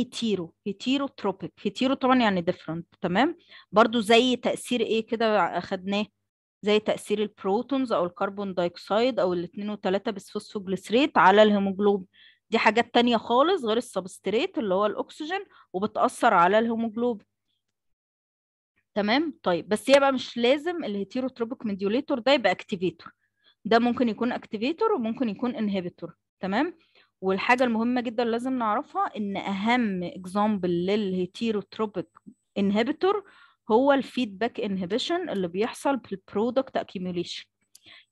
heterotropic hetero طبعا يعني different تمام؟ برضو زي تأثير إيه كده أخدناه؟ زي تأثير ال protons أو ال carbon dioxide أو الاثنين وثلاثة bisphosphoglycerate على الهيموجلوبين. دي حاجات تانية خالص غير ال substrate اللي هو الأكسجين وبتأثر على الهيموجلوبين. تمام؟ طيب بس هي بقى مش لازم ال heterotropic modulator ده يبقى activator ده ممكن يكون activator وممكن يكون inhibitor تمام؟ والحاجة المهمة جدا لازم نعرفها إن أهم example لل heterotropic inhibitor هو ال feedback inhibition اللي بيحصل بال product accumulation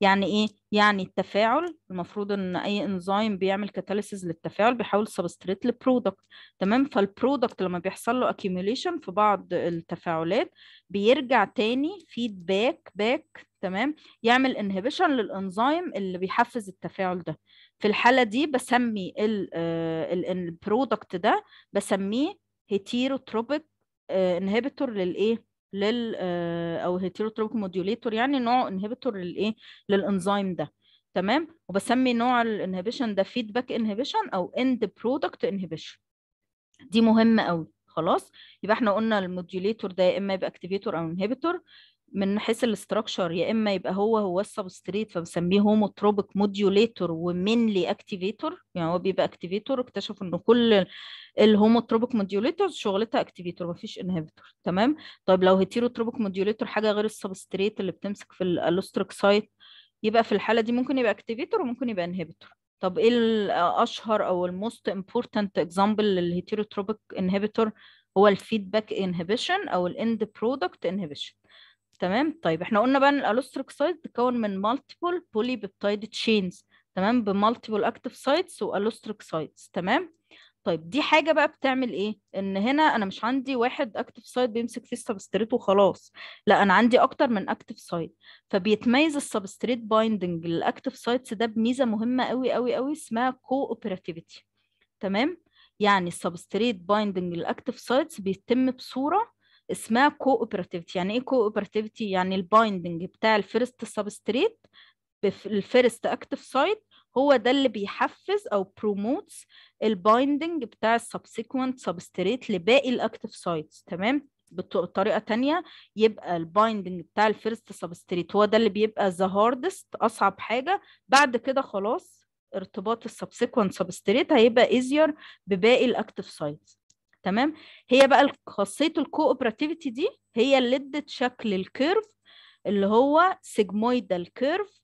يعني إيه؟ يعني التفاعل المفروض إن أي انزيم بيعمل catalysis للتفاعل بيحول substrate ل product تمام؟ فال product لما بيحصل له accumulation في بعض التفاعلات بيرجع تاني feedback back تمام؟ يعمل inhibition لل enzyme اللي بيحفز التفاعل ده. في الحالة دي بسمي ال product ده بسميه heterotropic inhibitor للإيه؟ لل أو heterotropic modulator يعني نوع inhibitor للإيه؟ للإنزيم ده. تمام؟ وبسمي نوع ال inhibition ده feedback inhibition أو end product inhibition دي مهمة قوي خلاص؟ يبقى إحنا قلنا ال modulator ده يا إما يبقى activator أو inhibitor من حيث ال structure يا إما يبقى هو هو ال substrate فبسميه homotropic modulator و mainly activator يعني هو بيبقى activator اكتشفوا ان كل ال homotropic modulators شغلتها activator مفيش inhibitor تمام؟ طيب لو heterotropic modulator حاجة غير ال substrate اللي بتمسك في ال allosteric site يبقى في الحالة دي ممكن يبقى activator وممكن يبقى inhibitor طب إيه الاشهر أو ال most important example لل heterotropic inhibitor هو ال feedback inhibition أو ال end product inhibition تمام؟ طيب إحنا قلنا بقى إن ال allosteric site بتتكون من multiple polypeptide chains تمام ب multiple active sites و allosteric sites تمام؟ طيب دي حاجة بقى بتعمل إيه؟ إن هنا أنا مش عندي واحد active site بيمسك فيه ال substrate وخلاص لأ أنا عندي أكتر من active site فبيتميز ال substrate binding لل active sites ده بميزة مهمة قوي قوي قوي اسمها cooperativity تمام؟ يعني ال substrate binding لل active sites بيتم بصورة اسمها cooperativity يعني إيه cooperativity يعني ال binding بتاع ال first substrate ال first active site هو ده اللي بيحفز أو promotes ال binding بتاع ال subsequent substrate لباقي ال active sites تمام؟ بطريقه تانية يبقى ال binding بتاع ال first substrate هو ده اللي بيبقى the hardest أصعب حاجة. بعد كده خلاص ارتباط ال subsequent substrate هيبقى easier بباقي ال active sites تمام؟ هي بقى خاصية ال cooperativity دي هي اللي ادت شكل ال curve اللي هو sigmoidal curve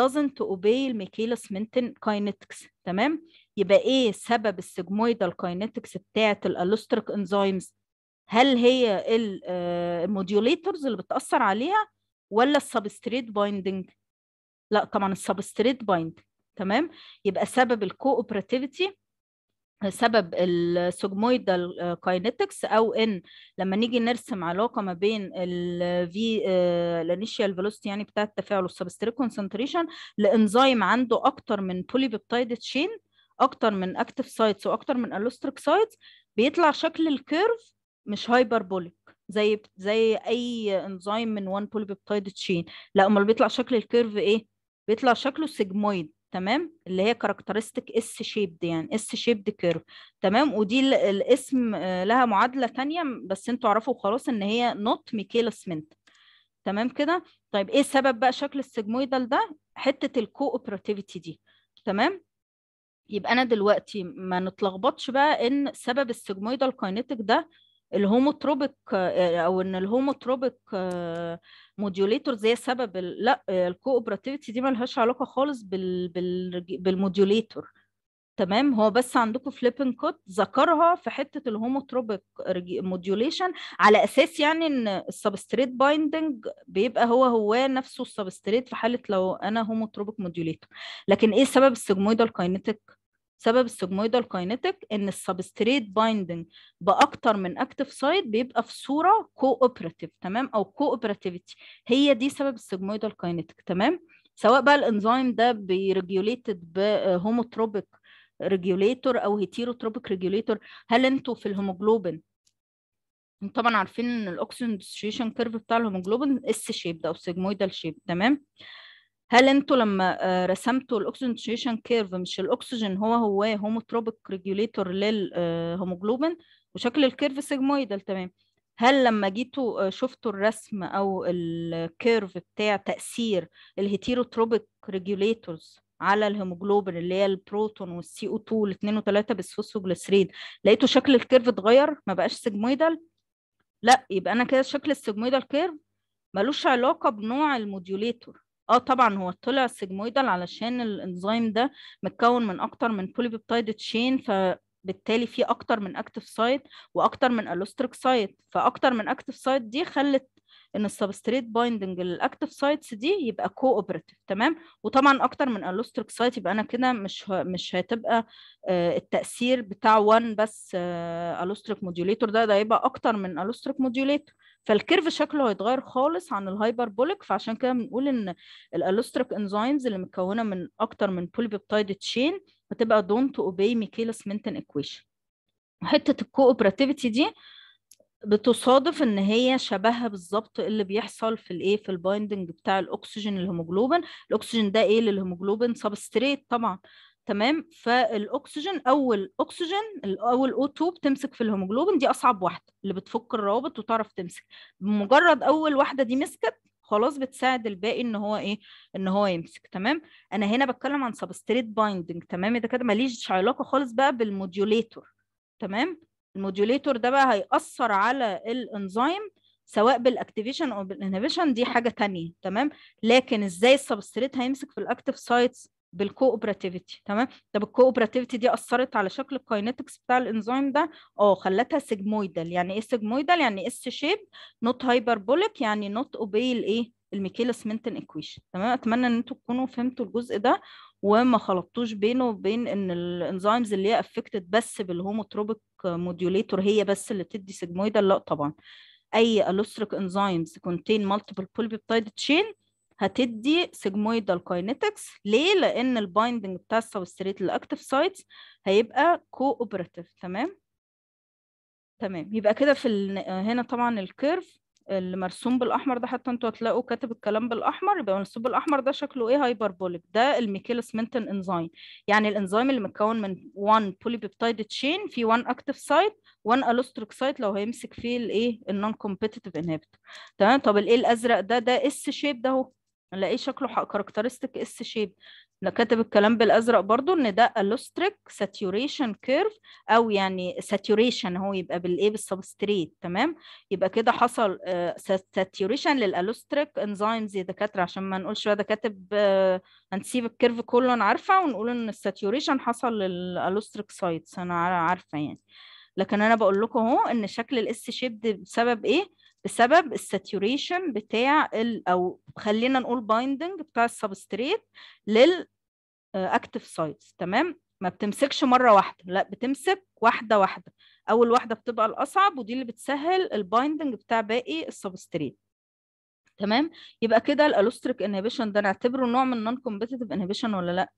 doesn't obey ال Michaelis-Menten kinetics تمام؟ يبقى إيه سبب ال sigmoidal kinetics بتاعه ال allosteric enzymes هل هي ال modulators اللي بتأثر عليها ولا ال substrate binding لا طبعا ال substrate binding تمام؟ يبقى سبب ال cooperativity سبب ال sigmoidal kinetics أو إن لما نيجي نرسم علاقة ما بين ال V ال initial velocity يعني بتاع التفاعل وال substrate concentration لإنزيم عنده أكتر من polypeptide chain أكتر من active sites وأكتر من allosteric sites بيطلع شكل ال curve مش hyperbolic زي زي أي إنزيم من 1 polypeptide chain لا أمال بيطلع شكل ال curve إيه؟ بيطلع شكله sigmoid تمام؟ اللي هي characteristic S-shaped يعني S-shaped curve تمام؟ ودي الاسم لها معادلة تانية بس أنتوا اعرفوا خلاص ان هي not Michaelis-Menten تمام كده؟ طيب إيه سبب بقى شكل ال sigmoidal ده؟ حتة ال cooperativity دي. تمام؟ يبقى أنا دلوقتي ما نتلخبطش بقى ان سبب ال sigmoidal kinetic ده ال homotropic أو إن ال homotropic modulator زي سبب لأ ال cooperativity دي ملهاش علاقة خالص بال بال بال modulator تمام؟ هو بس عندكم في Lippincott ذكرها في حتة ال homotropic modulation على أساس يعني إن ال substrate binding بيبقى هو هو نفسه ال substrate في حالة لو أنا homotropic modulator لكن إيه سبب ال sigmoidal kinetic سبب ال sigmoidal kinetic إن ال substrate binding بأكتر من active site بيبقى في صورة cooperative تمام؟ أو cooperativity هي دي سبب ال sigmoidal kinetic تمام؟ سواء بقى الإنزيم ده بي regulated ب homotropic regulator أو heterotropic regulator هل أنتوا في الهيموجلوبين؟ طبعا عارفين إن ال oxygen distribution curve بتاع الهيموجلوبين S shape ده أو sigmoidal shape تمام؟ هل أنتوا لما رسمتوا ال oxygen curve مش الاكسجين هو هو homotropic regulator للهيموجلوبين وشكل ال curve sigmoidal تمام. هل لما جيتوا شفتوا الرسم أو ال curve بتاع تأثير ال heterotropic regulators على الهيموجلوبين اللي هي البروتون وال CO 2 الاثنين وثلاثه bisphosphoglycerate لقيتوا شكل ال curve اتغير؟ ما بقاش sigmoidal لا يبقى أنا كده شكل ال sigmoidal curve ملوش علاقة بنوع ال modulator. آه طبعا هو طلع sigmoidal علشان الإنزيم ده متكون من أكتر من polypeptide chain فبالتالي في أكتر من active site وأكتر من allosteric site فأكتر من active site دي خلت إن ال substrate binding لل active sites دي يبقى cooperative تمام؟ وطبعا أكتر من allosteric site يبقى أنا كده مش مش هتبقى التأثير بتاع 1 بس allosteric modulator ده ده يبقى أكتر من allosteric modulator فال curve شكله هيتغير خالص عن ال hyperbolic فعشان كده بنقول إن ال allosteric enzymes اللي مكونه من أكتر من polypeptide chain هتبقى don't obey Michaelis-Menten equation حتة ال cooperativity دي بتصادف إن هي شبهها بالظبط اللي بيحصل في الإيه في ال binding بتاع الأكسجين الهيموجلوبين. الأكسجين ده إيه للهيموجلوبين؟ substrate طبعا. تمام؟ فالأكسجين أول أكسجين أول O 2 بتمسك في الهيموجلوبين دي أصعب واحدة اللي بتفك الروابط وتعرف تمسك. بمجرد أول واحدة دي مسكت خلاص بتساعد الباقي إن هو إيه؟ إن هو يمسك تمام؟ أنا هنا بتكلم عن substrate binding تمام؟ ده كده ماليش علاقة خالص بقى بال modulator تمام؟ ال modulator ده بقى هيأثر على الانزيم سواء بال activation أو بال inhibition دي حاجة تانية تمام؟ لكن إزاي ال substrate هيمسك في ال active sites بال cooperativity تمام؟ طب ال cooperativity دي أثرت على شكل ال kinetics بتاع الإنزيم ده؟ آه خلتها sigmoidal يعني إيه sigmoidal يعني S shape not hyperbolic يعني not obey الايه ال Michaelis-Menten equation تمام؟ أتمنى إن أنتوا تكونوا فهمتوا الجزء ده وما خلطتوش بينه وبين إن ال enzymes اللي هي affected بس بال homotropic modulator هي بس اللي بتدي sigmoidal لا طبعا. أي allosteric enzymes contain multiple polypeptide chain هتدي sigmoidal kinetics ليه؟ لأن ال binding بتاع ال substrate لل active sites هيبقى cooperative تمام؟ تمام. يبقى كده في ال... هنا طبعا ال curve اللي مرسوم بالأحمر ده حتى أنتوا هتلاقوا كاتب الكلام بالأحمر يبقى مرسوم بالأحمر ده شكله إيه؟ hyperbolic ده ال Michaelis-Menten enzyme يعني الانزيم اللي متكون من 1 polypeptide chain في 1 active site 1 allosteric site لو هيمسك فيه الايه ال non-competitive inhibitor تمام؟ طب الايه الأزرق ده؟ ده S shape ده أهو. نلاقيه شكله characteristic S shape كاتب الكلام بالأزرق برضو إن ده allosteric saturation curve أو يعني saturation هو يبقى بالإيه؟ بال substrate تمام؟ يبقى كده حصل saturation لل allosteric enzymes يا دكاترة عشان ما نقولش ده كاتب هنسيب ال curve كله أنا عارفه ونقول إن ال saturation حصل لل allosteric sites أنا عارفة يعني. لكن أنا بقول لكم أهو إن شكل ال S shape بسبب إيه؟ بسبب ال saturation بتاع ال أو خلينا نقول binding بتاع ال substrate لل active sites تمام؟ ما بتمسكش مرة واحدة لا بتمسك واحدة واحدة. أول واحدة بتبقى الأصعب ودي اللي بتسهل ال binding بتاع باقي ال substrate. تمام؟ يبقى كده ال allosteric inhibition ده نعتبره نوع من non-competitive inhibition ولا لا؟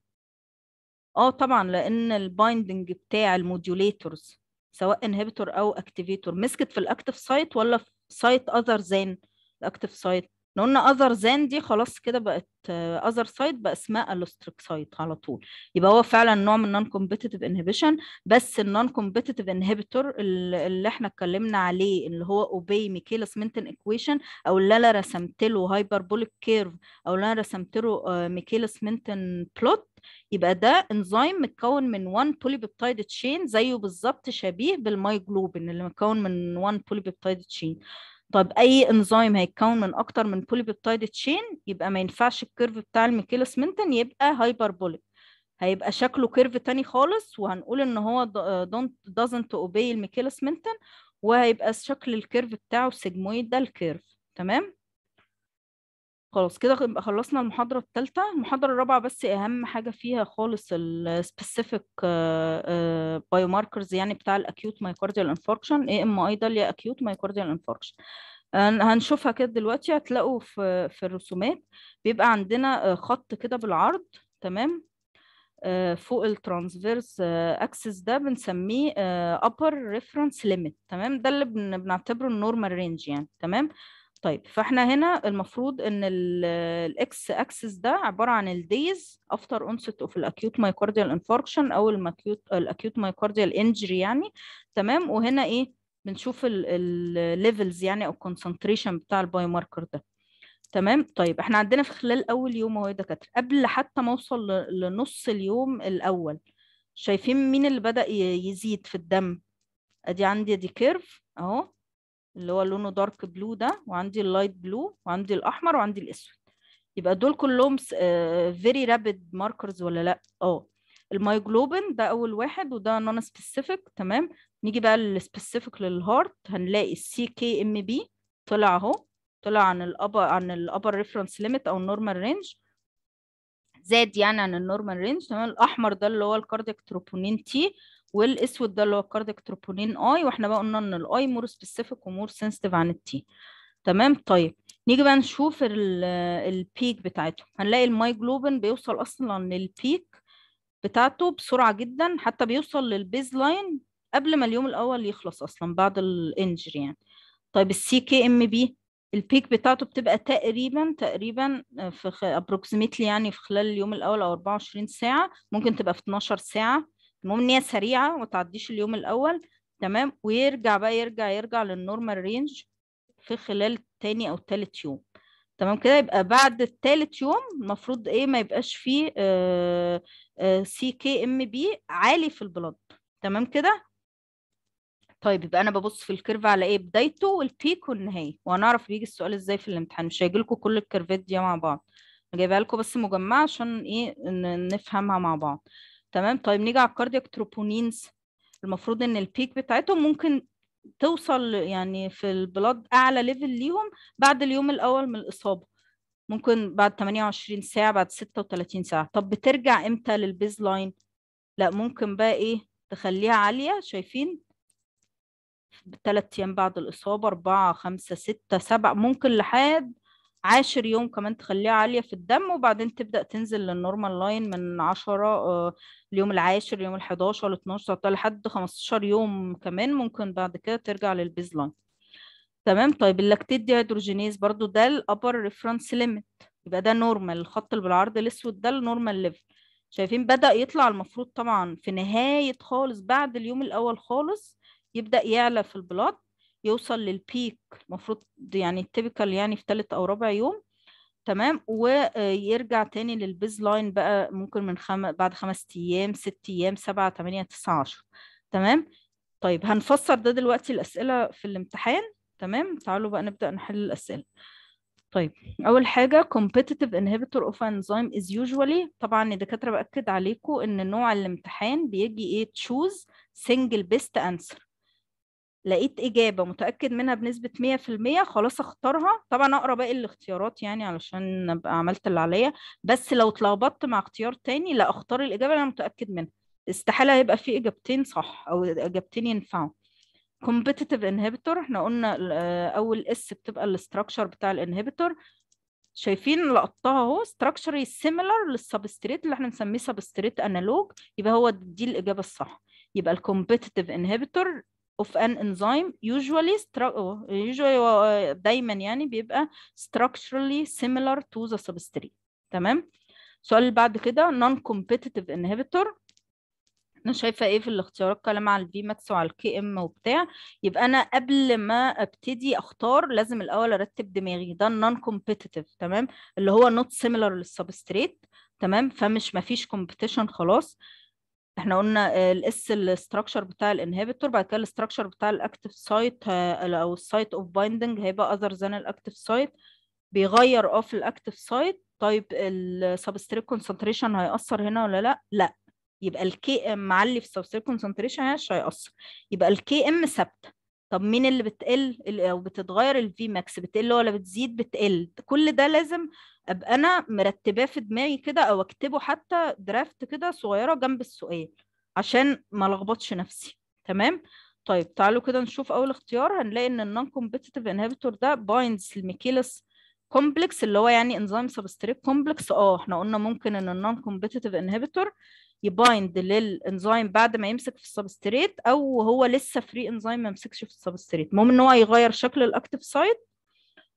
آه طبعا لأن ال binding بتاع ال modulators سواء inhibitor أو activator مسكت في ال active site ولا في site other than ال active site قلنا other than دي خلاص كده بقت other site بقى اسمها allosteric site على طول. يبقى هو فعلا نوع من non-competitive inhibition بس ال non-competitive inhibitor اللي إحنا اتكلمنا عليه اللي هو obey Michaelis-Menten equation أو اللي أنا رسمت له hyperbolic curve أو اللي أنا رسمت له Michaelis Menten plot يبقى ده انزيم متكون من 1 polypeptide chain زيه بالظبط شبيه بال myoglobin اللي متكون من 1 polypeptide chain طب أي انزيم هيتكون من أكتر من polypeptide chain يبقى ما ينفعش ال curve بتاع ال Michaelis Menten يبقى hyperbolic هيبقى شكله curve تاني خالص وهنقول إن هو don't doesn't obey ال Michaelis Menten وهيبقى شكل ال curve بتاعه sigmoidal curve تمام؟ خلاص كده خلصنا المحاضرة الثالثة المحاضرة الرابعة بس أهم حاجة فيها خالص ال specific biomarkers يعني بتاع myocardial infarction AMI ده اللي acute myocardial infarction هنشوفها كده دلوقتي. هتلاقوا في في الرسومات. بيبقى عندنا خط كده بالعرض. تمام؟ فوق ال transverse axis ده بنسميه upper reference limit. تمام؟ ده اللي بنعتبره ال normal range يعني. تمام؟ طيب فاحنا هنا المفروض إن الاكس اكسس ده عبارة عن ال days after onset of ال acute myocardial infarction أو ال acute myocardial injury يعني تمام؟ وهنا إيه؟ بنشوف ال levels يعني أو ال concentration بتاع ال biomarker ده. تمام؟ طيب إحنا عندنا في خلال أول يوم أهو يا دكاترة قبل حتى ما أوصل لنص اليوم الأول شايفين مين اللي بدأ يزيد في الدم؟ أدي عندي دي curve أهو. اللي هو لونه dark blue ده وعندي ال light blue وعندي الأحمر وعندي الأسود. يبقى دول كلهم very rapid markers ولا لأ؟ آه. ال myoglobin ده أول واحد وده non specific تمام؟ نيجي بقى لل specific لل heart هنلاقي ال CK-MB طلع أهو. طلع عن ال upper عن ال upper reference limit أو ال normal range زاد يعني عن ال normal range تمام؟ الأحمر ده اللي هو ال cardiac troponin T والأسود ده اللي هو ال cardiac troponin I وإحنا بقى قلنا إن ال I more specific و more sensitive عن ال T تمام؟ طيب نيجي بقى نشوف ال peak بتاعتهم. هنلاقي ال myoglobin بيوصل أصلا لل peak بتاعته بسرعة جدا حتى بيوصل لل baseline قبل ما اليوم الأول يخلص أصلا بعد ال injury يعني. طيب ال CK-MB ال peak بتاعته بتبقى تقريبا تقريبا في approximately يعني في خلال اليوم الأول أو 24 ساعة ممكن تبقى في 12 ساعة. المهم إن هي سريعة وما تعديش اليوم الأول تمام؟ ويرجع بقى يرجع يرجع لل normal range في خلال التاني أو التالت يوم. تمام كده؟ يبقى بعد التالت يوم المفروض إيه؟ ما يبقاش فيه CK-MB عالي في ال blood تمام كده؟ طيب يبقى أنا ببص في ال curve على إيه؟ بدايته وال peak والنهاية. وهنعرف بيجي السؤال إزاي في الامتحان. مش هيجي لكم كل ال curveات دي مع بعض. جايبها لكم بس مجمعة عشان إيه؟ نفهمها مع بعض. تمام؟ طيب نيجي على ال cardiac troponins. المفروض إن ال peak بتاعتهم ممكن توصل يعني في ال blood أعلى level ليهم بعد اليوم الأول من الإصابة. ممكن بعد 28 ساعة بعد 36 ساعة. طب بترجع إمتى لل baseline لا ممكن بقى إيه؟ تخليها عالية. شايفين؟ ثلاث أيام بعد الإصابة أربعة خمسة ستة سبعة. ممكن لحد عاشر يوم كمان تخليها عالية في الدم وبعدين تبدأ تنزل لل normal line من عشرة آه اليوم العاشر اليوم الحداشر الاتناشر لحد خمستاشر يوم كمان ممكن بعد كده ترجع لل baseline. تمام؟ طيب ال lactate dehydrogenase برضو ده ال upper reference limit يبقى ده normal الخط اللي بالعرض الأسود ده ال normal level شايفين؟ بدأ يطلع المفروض طبعا في نهاية خالص بعد اليوم الأول خالص يبدأ يعلى في ال blood يوصل لل peak المفروض يعني ال typical يعني في ثالث أو رابع يوم. تمام؟ ويرجع تاني لل baseline بقى ممكن من خم... بعد خمس أيام ست أيام سبعة تمانية تسعة عشر. تمام؟ طيب هنفسر ده دلوقتي الأسئلة في الامتحان. تمام؟ تعالوا بقى نبدأ نحل الأسئلة. طيب أول حاجة competitive inhibitor of enzyme is usually طبعا الدكاترة بأكد عليكم إن نوع الامتحان بيجي إيه؟ تشوز single best answer. لقيت إجابة متأكد منها بنسبة 100% خلاص أختارها. طبعا أقرأ باقي الاختيارات يعني علشان أبقى عملت اللي عليا. بس لو اتلخبطت مع اختيار تاني لا أختار الإجابة اللي أنا متأكد منها. استحالة هيبقى في إجابتين صح أو إجابتين ينفعوا. Competitive inhibitor إحنا قلنا أول S بتبقى ال structure بتاع ال inhibitor شايفين لقطتها أهو structure similar لل substrate اللي إحنا بنسميه substrate analog يبقى هو دي الإجابة الصح. يبقى ال competitive inhibitor of an enzyme usually usually دايما يعني بيبقى structurally similar to the substrate. تمام؟ السؤال اللي بعد كده non competitive inhibitor. أنا شايفة إيه في الاختيارات كلام على ال Vmax وعلى ال Km وبتاع. يبقى أنا قبل ما أبتدي أختار لازم الأول أرتب دماغي. ده ال non competitive تمام؟ اللي هو not similar لل substrate تمام؟ فمش مفيش competition خلاص. إحنا قلنا ال S ال structure بتاع ال inhibitor بعد كده ال structure بتاع ال active site أو ال site of binding هيبقى other than ال active site بيغير في ال active site طيب ال substrate concentration هيأثر هنا ولا لأ؟ لأ. يبقى ال Km معلي في ال substrate concentration مش هيأثر. يبقى ال Km ثابتة. طب مين اللي بتقل أو بتتغير ال Vmax بتقل ولا بتزيد؟ بتقل. كل ده لازم أبقى أنا مرتباه في دماغي كده أو أكتبه حتى draft كده صغيرة جنب السؤال عشان ما لخبطش نفسي. تمام؟ طيب تعالوا كده نشوف أول اختيار. هنلاقي إن ال non competitive inhibitor ده binds ال Michaelis complex اللي هو يعني enzyme substrate complex آه إحنا قلنا ممكن إن ال non competitive inhibitor ي bind للإنزيم بعد ما يمسك في ال substrate أو هو لسه free enzyme ما مسكش في ال substrate. المهم إن هو يغير شكل ال active site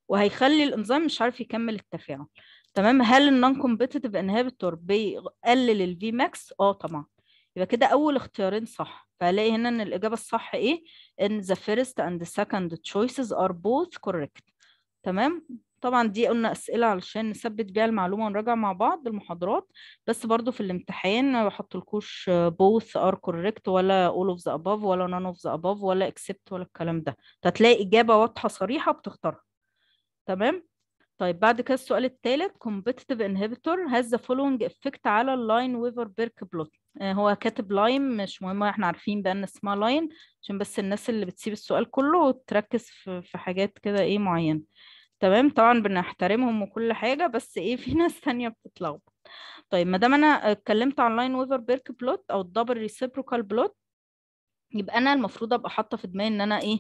وهيخلي الإنزيم مش عارف يكمل التفاعل. تمام؟ هل ال non-competitive inhibitor بيقلل ال Vmax آه طبعا. يبقى كده أول اختيارين صح. فهلاقي هنا إن الإجابة الصح إيه؟ إن the first and second choices are both correct. تمام؟ طبعا دي قلنا أسئلة علشان نثبت بيها المعلومة ونراجع مع بعض المحاضرات بس برضو في الامتحان ما بحطلكوش both are correct ولا all of the above ولا none of the above ولا except ولا الكلام ده. هتلاقي إجابة واضحة صريحة بتختارها. تمام؟ طيب بعد كده السؤال الثالث competitive inhibitor has the following effect على ال Lineweaver-Burk plot هو كاتب line مش مهم إحنا عارفين بقى إن اسمها line عشان بس الناس اللي بتسيب السؤال كله وتركز في حاجات كده إيه معينة. تمام طبعا بنحترمهم وكل حاجة بس إيه في ناس ثانية بتتلخبط. طيب ما دام أنا اتكلمت عن Lineweaver-Burk plot أو ال double reciprocal plot يبقى أنا المفروض أبقى حاطة في دماغي إن أنا إيه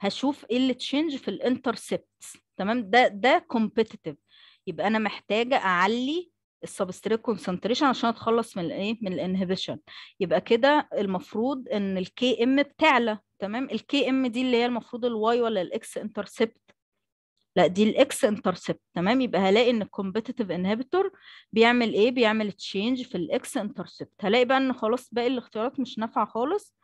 هشوف إيه اللي change في ال intercept تمام؟ ده ده competitive يبقى أنا محتاجة أعلي ال substrate concentration عشان أتخلص من الإيه من ال inhibition يبقى كده المفروض إن ال KM بتعلى. تمام؟ ال KM دي اللي هي المفروض ال Y ولا ال X intercept لا دي ال X intercept تمام؟ يبقى هلاقي إن ال competitive inhibitor بيعمل إيه؟ بيعمل change في ال X intercept هلاقي بقى إن خلاص باقي الاختيارات مش نافعة خالص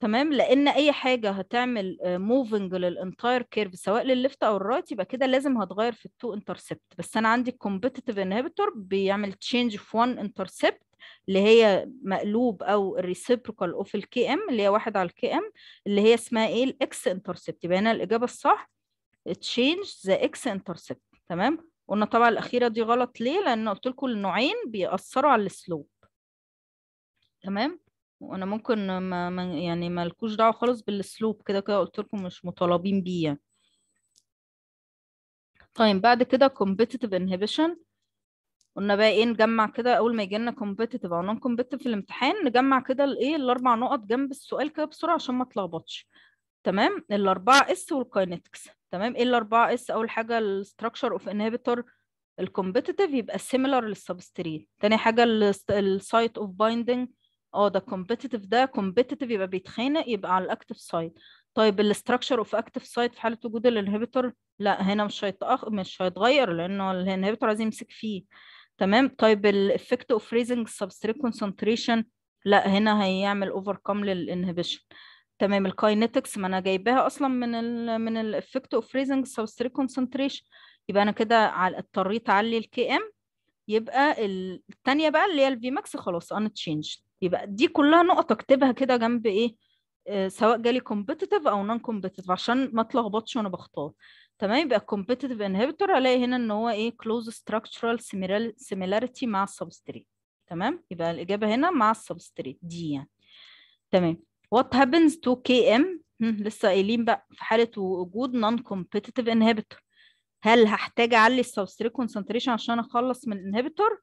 تمام؟ لأن أي حاجة هتعمل moving لل entire curve سواء لل left أو ال right يبقى كده لازم هتغير في ال two intercept بس أنا عندي ال competitive inhibitor بيعمل change في 1 intercept اللي هي مقلوب أو ال reciprocal of ال KM اللي هي واحد على ال KM اللي هي اسمها إيه؟ ال X intercept يبقى هنا الإجابة الصح change the X intercept تمام؟ قلنا طبعا الأخيرة دي غلط ليه؟ لأن قلت لكم النوعين بيأثروا على ال slope تمام؟ وأنا ممكن ما ما- يعني مالكوش دعوة خالص بال slope كده كده قلت لكم مش مطالبين بيه يعني. طيب بعد كده competitive inhibition. قلنا بقى إيه؟ نجمع كده أول ما يجي لنا competitive أو non competitive في الامتحان نجمع كده الايه الأربع نقط جنب السؤال كده بسرعة عشان ما أتلخبطش. تمام؟ الأربعة S وال kinetics تمام؟ إيه الأربعة S أول حاجة ال structure of inhibitor ال competitive يبقى similar لل substrate تاني حاجة ال site of binding آه ده competitive ده competitive يبقى بيتخانق يبقى على ال active site طيب ال structure of active site في حالة وجود ال inhibitor لا هنا مش هيتأخ... مش هيتغير لأنه ال inhibitor عايز يمسك فيه. تمام؟ طيب ال effect of raising substrate concentration لا هنا هيعمل overcome لل inhibition تمام ال kinetics ما أنا جايباها أصلا من ال من ال effect of raising substrate concentration يبقى أنا كده اضطريت أعلي ال KM يبقى الثانية بقى اللي هي ال Vmax خلاص unchanged يبقى دي كلها نقط اكتبها كده جنب إيه آه سواء جالي competitive أو non competitive عشان ما اتلخبطش وأنا بختار. تمام يبقى competitive inhibitor ألاقي هنا إن هو إيه close structural similarity مع ال substrate. تمام يبقى الإجابة هنا مع ال substrate دي يعني. تمام. What happens to KM لسه قايلين بقى في حاله وجود non competitive inhibitor هل هحتاج اعلي ال substrate concentration عشان اخلص من ال inhibitor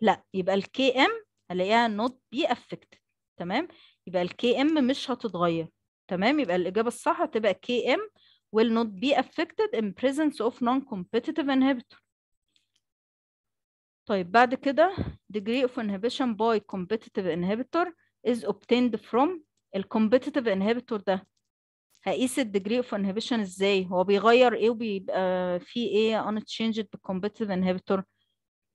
لا يبقى ال KM هلاقيها not be affected تمام يبقى ال KM مش هتتغير تمام يبقى الإجابة الصح هتبقى KM will not be affected in presence of non-competitive inhibitor طيب بعد كده degree of inhibition by competitive inhibitor is obtained from ال competitive inhibitor ده هقيس ال degree of inhibition إزاي؟ هو بيغير إيه وبيبقى فيه إيه unchanged بال competitive inhibitor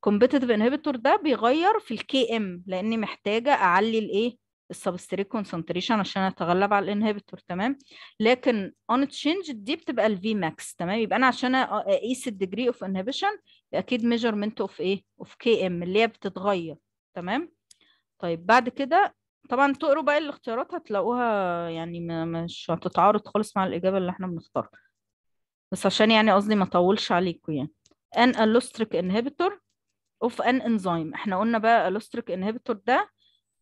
competitive inhibitor ده بيغير في ال KM لأني محتاجة أعلي الايه ال substrate concentration عشان أتغلب على ال inhibitor تمام؟ لكن unchanged دي بتبقى ال Vmax تمام؟ يبقى أنا عشان أقيس ال degree of inhibition أكيد measurement of إيه؟ of KM اللي هي بتتغير تمام؟ طيب بعد كده طبعا تقروا بقى الاختيارات هتلاقوها يعني مش هتتعارض خالص مع الإجابة اللي إحنا بنختارها. بس عشان يعني قصدي ما أطولش عليكم يعني. an allosteric inhibitor of an enzyme إحنا قلنا بقى allosteric inhibitor ده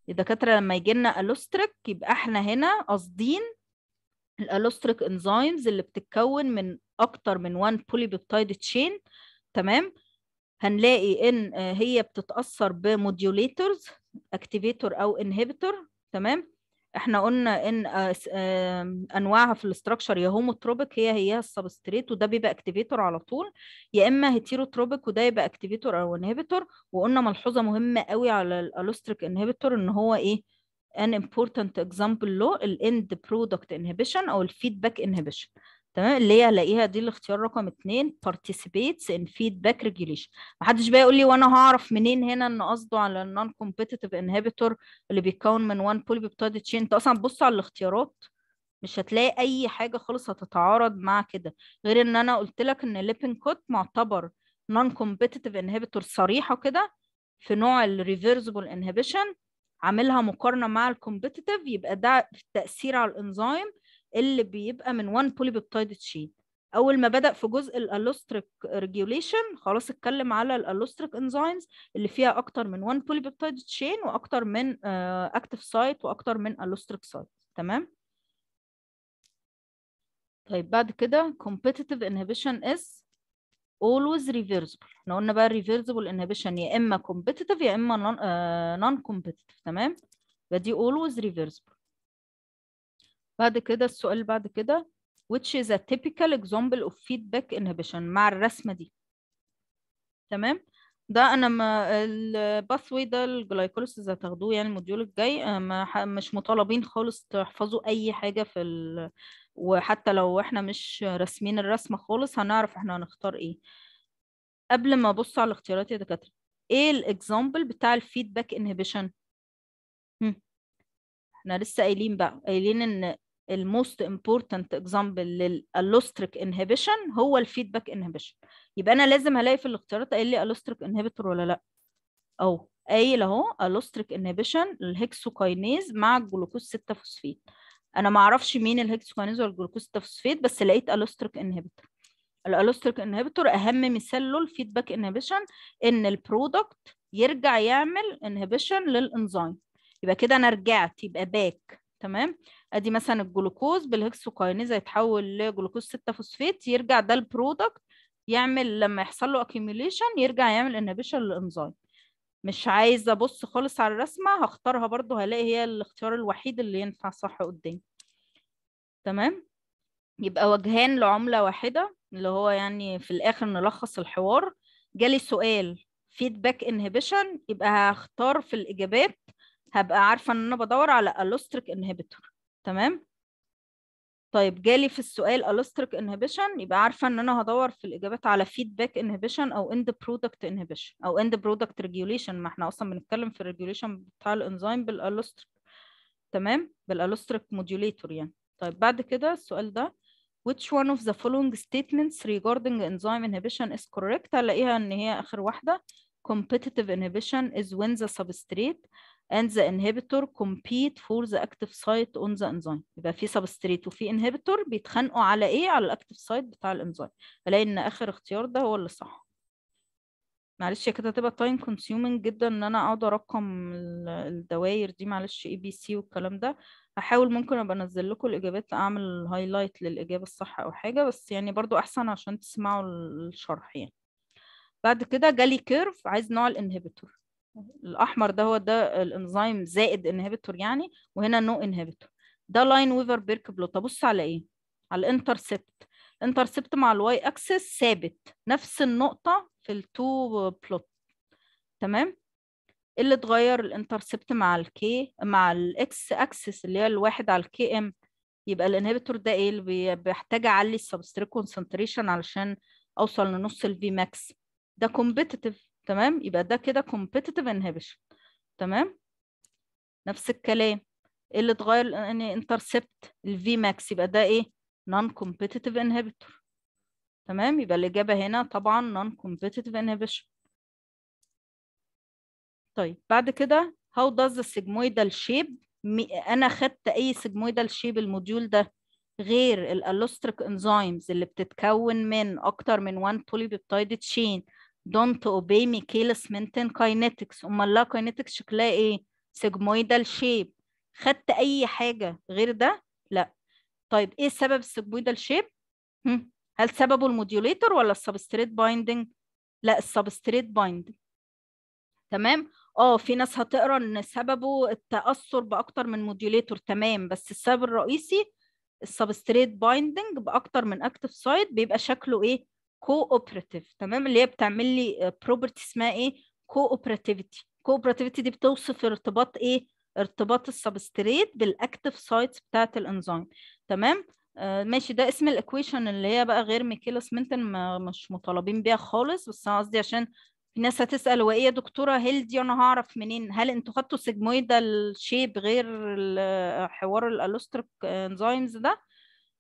الدكاترة لما يجي لنا allosteric يبقى إحنا هنا قاصدين ال allosteric enzymes اللي بتتكون من أكتر من 1 polypeptide chain تمام؟ هنلاقي إن هي بتتأثر ب modulators activator أو inhibitor تمام؟ إحنا قلنا ان انواعها في ال structure يا homotropic هي هي ال substrate وده بيبقى activator على طول. يا إما heterotropic وده يبقى activator أو inhibitor وقلنا ملحوظة مهمة قوي على ال allosteric inhibitor إن هو إيه؟ an important example له ال end product inhibition أو ال feedback inhibition. تمام؟ اللي هي هلاقيها دي الاختيار رقم اتنين participates in feedback regulation. محدش بقى يقول لي وأنا هعرف منين هنا إن قصده على ال non-competitive inhibitor اللي بيتكون من 1 polypeptide chain أنت أصلا بص على الاختيارات مش هتلاقي أي حاجة خالص هتتعارض مع كده. غير إن أنا قلت لك إن Lippincott معتبر non-competitive inhibitor صريحة كده في نوع ال reversible inhibition عاملها مقارنة مع ال competitive يبقى ده التاثير على الانزيم اللي بيبقى من 1 polypeptide chain أول ما بدأ في جزء ال allosteric regulation خلاص اتكلم على ال allosteric enzymes اللي فيها أكتر من 1 polypeptide chain وأكتر من active site وأكتر من allosteric site تمام؟ طيب بعد كده competitive inhibition is always reversible. إحنا قلنا بقى reversible inhibition يا إما competitive يا إما non, uh, non competitive تمام؟ يبقى دي always reversible. بعد كده السؤال اللي بعد كده which is a typical example of feedback inhibition مع الرسمة دي. تمام؟ ده أنا ما ال pathway ده ال glycolysis هتاخدوه يعني ال module الجاي آه، ما مش مطالبين خالص تحفظوا أي حاجة في ال... وحتى لو إحنا مش راسمين الرسمة خالص هنعرف إحنا هنختار إيه. قبل ما أبص على الاختيارات يا دكاترة إيه ال example بتاع ال feedback inhibition إحنا لسه قايلين بقى قايلين إن ال most important example لل allosteric inhibition هو ال feedback inhibition يبقى أنا لازم هلاقي في الاختيارات قايل لي allosteric inhibitor ولا لأ. أو قايل أهو allosteric inhibition ال hexokinase مع الجلوكوز 6 فوسفيت. أنا ما أعرفش مين ال hexokinase ولا الجلوكوز 6 فوسفيت بس لقيت allosteric inhibitor ال allosteric inhibitor أهم مثال له ال feedback inhibition إن ال product يرجع يعمل inhibition للانزيم يبقى كده أنا رجعت يبقى back تمام؟ ادي مثلا الجلوكوز بال hexokinase يتحول لجلوكوز 6 فوسفيت يرجع ده ال product يعمل لما يحصل له accumulation يرجع يعمل inhibition للإنزيم. مش عايزه أبص خالص على الرسمة هختارها برضو هلاقي هي الاختيار الوحيد اللي ينفع صح قدامي. تمام؟ يبقى وجهان لعملة واحدة اللي هو يعني في الآخر نلخص الحوار. جالي سؤال feedback inhibition يبقى هختار في الإجابات هبقى عارفة إن أنا بدور على allosteric inhibitor. تمام طيب جالي في السؤال allosteric inhibition يبقى عارفة إن أنا هدور في الإجابات على feedback inhibition أو end product inhibition أو end product regulation ما إحنا أصلا بنتكلم في ال regulation بتاع الإنزيم بال allosteric تمام بال allosteric modulator يعني طيب بعد كده السؤال ده which one of the following statements regarding enzyme inhibition is correct هلاقيها ان هي اخر واحدة competitive inhibition is when the substrate and the inhibitor compete for the active site on the enzyme. يبقى في substrate وفي inhibitor بيتخانقوا على إيه؟ على ال active site بتاع الانزيم الاقي إن آخر اختيار ده هو اللي صح. معلش كده هتبقى time consuming جدا إن أنا أقعد ارقم الدوائر دي معلش A B C والكلام ده. هحاول ممكن أبقى أنزل لكم الإجابات أعمل highlight للإجابة الصح أو حاجة بس يعني برضو أحسن عشان تسمعوا الشرح يعني. بعد كده جالي curve عايز نوع ال inhibitor الأحمر ده هو ده الإنزيم زائد inhibitor يعني وهنا no inhibitor ده Lineweaver Burk plot ابص على إيه؟ على ال intercept ال intercept مع ال Y axis ثابت. نفس النقطة في ال two plot تمام؟ اللي اتغير؟ ال intercept مع ال K مع ال X axis اللي هي الواحد على ال Km يبقى ال inhibitor ده إيه؟ اللي بيحتاج أعلي ال substrate concentration علشان أوصل لنص ال Vmax ده competitive تمام؟ يبقى ده كده competitive inhibition تمام؟ نفس الكلام. اللي اتغير؟ إن intercept ال Vmax يبقى ده إيه؟ non competitive inhibitor تمام؟ يبقى الإجابة هنا طبعا non competitive inhibition طيب بعد كده does the sigmoidal shape أنا خدت أي sigmoidal shape ال module ده غير ال allosteric enzymes اللي بتتكون من أكتر من 1 polypeptide chain. Don't obey Michaelis Menten kinetics. أمال ال kinetics شكلها إيه؟ Sigmoidal shape. خدت أي حاجة غير ده؟ لا. طيب إيه سبب ال sigmoidal shape هل سببه ال modulator ولا ال substrate binding لا ال substrate binding تمام؟ آه في ناس هتقرأ إن سببه التأثر بأكتر من modulator تمام بس السبب الرئيسي ال substrate binding بأكتر من active site بيبقى شكله إيه؟ cooperative تمام؟ اللي هي بتعمل لي property اسمها إيه؟ cooperativity cooperativity دي بتوصف ارتباط إيه؟ ارتباط ال substrate بال active sites بتاعة الانزيم تمام؟ آه ماشي. ده اسم ال equation اللي هي بقى غير Michaelis Menten مش مطالبين بيها خالص بس أنا قصدي عشان في ناس هتسأل هو إيه يا دكتورة؟ هل دي أنا هعرف منين؟ هل أنتوا خدتوا sigmoidal shape غير حوار ال allosteric enzymes ده؟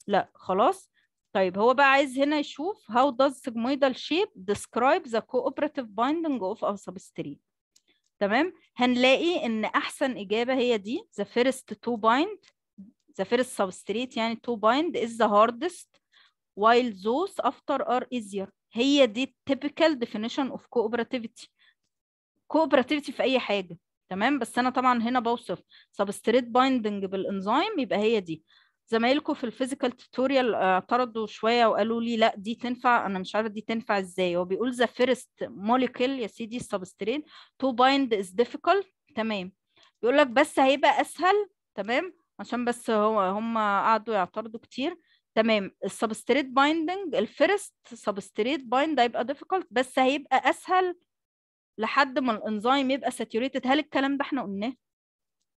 لا خلاص. طيب هو بقى عايز هنا يشوف how does sigmoidal shape describe the cooperative binding of a substrate تمام هنلاقي ان احسن اجابة هي دي the first to bind the first substrate يعني to bind is the hardest while those after are easier هي دي typical definition of cooperativity cooperativity في اي حاجة تمام بس أنا طبعا هنا بوصف substrate binding بالانزيم يبقى هي دي زمايلكم في ال physical tutorial اعترضوا شوية وقالوا لي لأ دي تنفع. أنا مش عارفه دي تنفع إزاي. هو بيقول the first molecule يا سيدي ال substrate to bind is difficult. تمام. بيقول لك بس هيبقى أسهل. تمام. عشان بس هو هم قعدوا يعترضوا كتير. تمام. ال substrate binding ال first substrate bind هيبقى difficult بس هيبقى أسهل لحد ما الانزيم يبقى saturated هل الكلام ده إحنا قلناه؟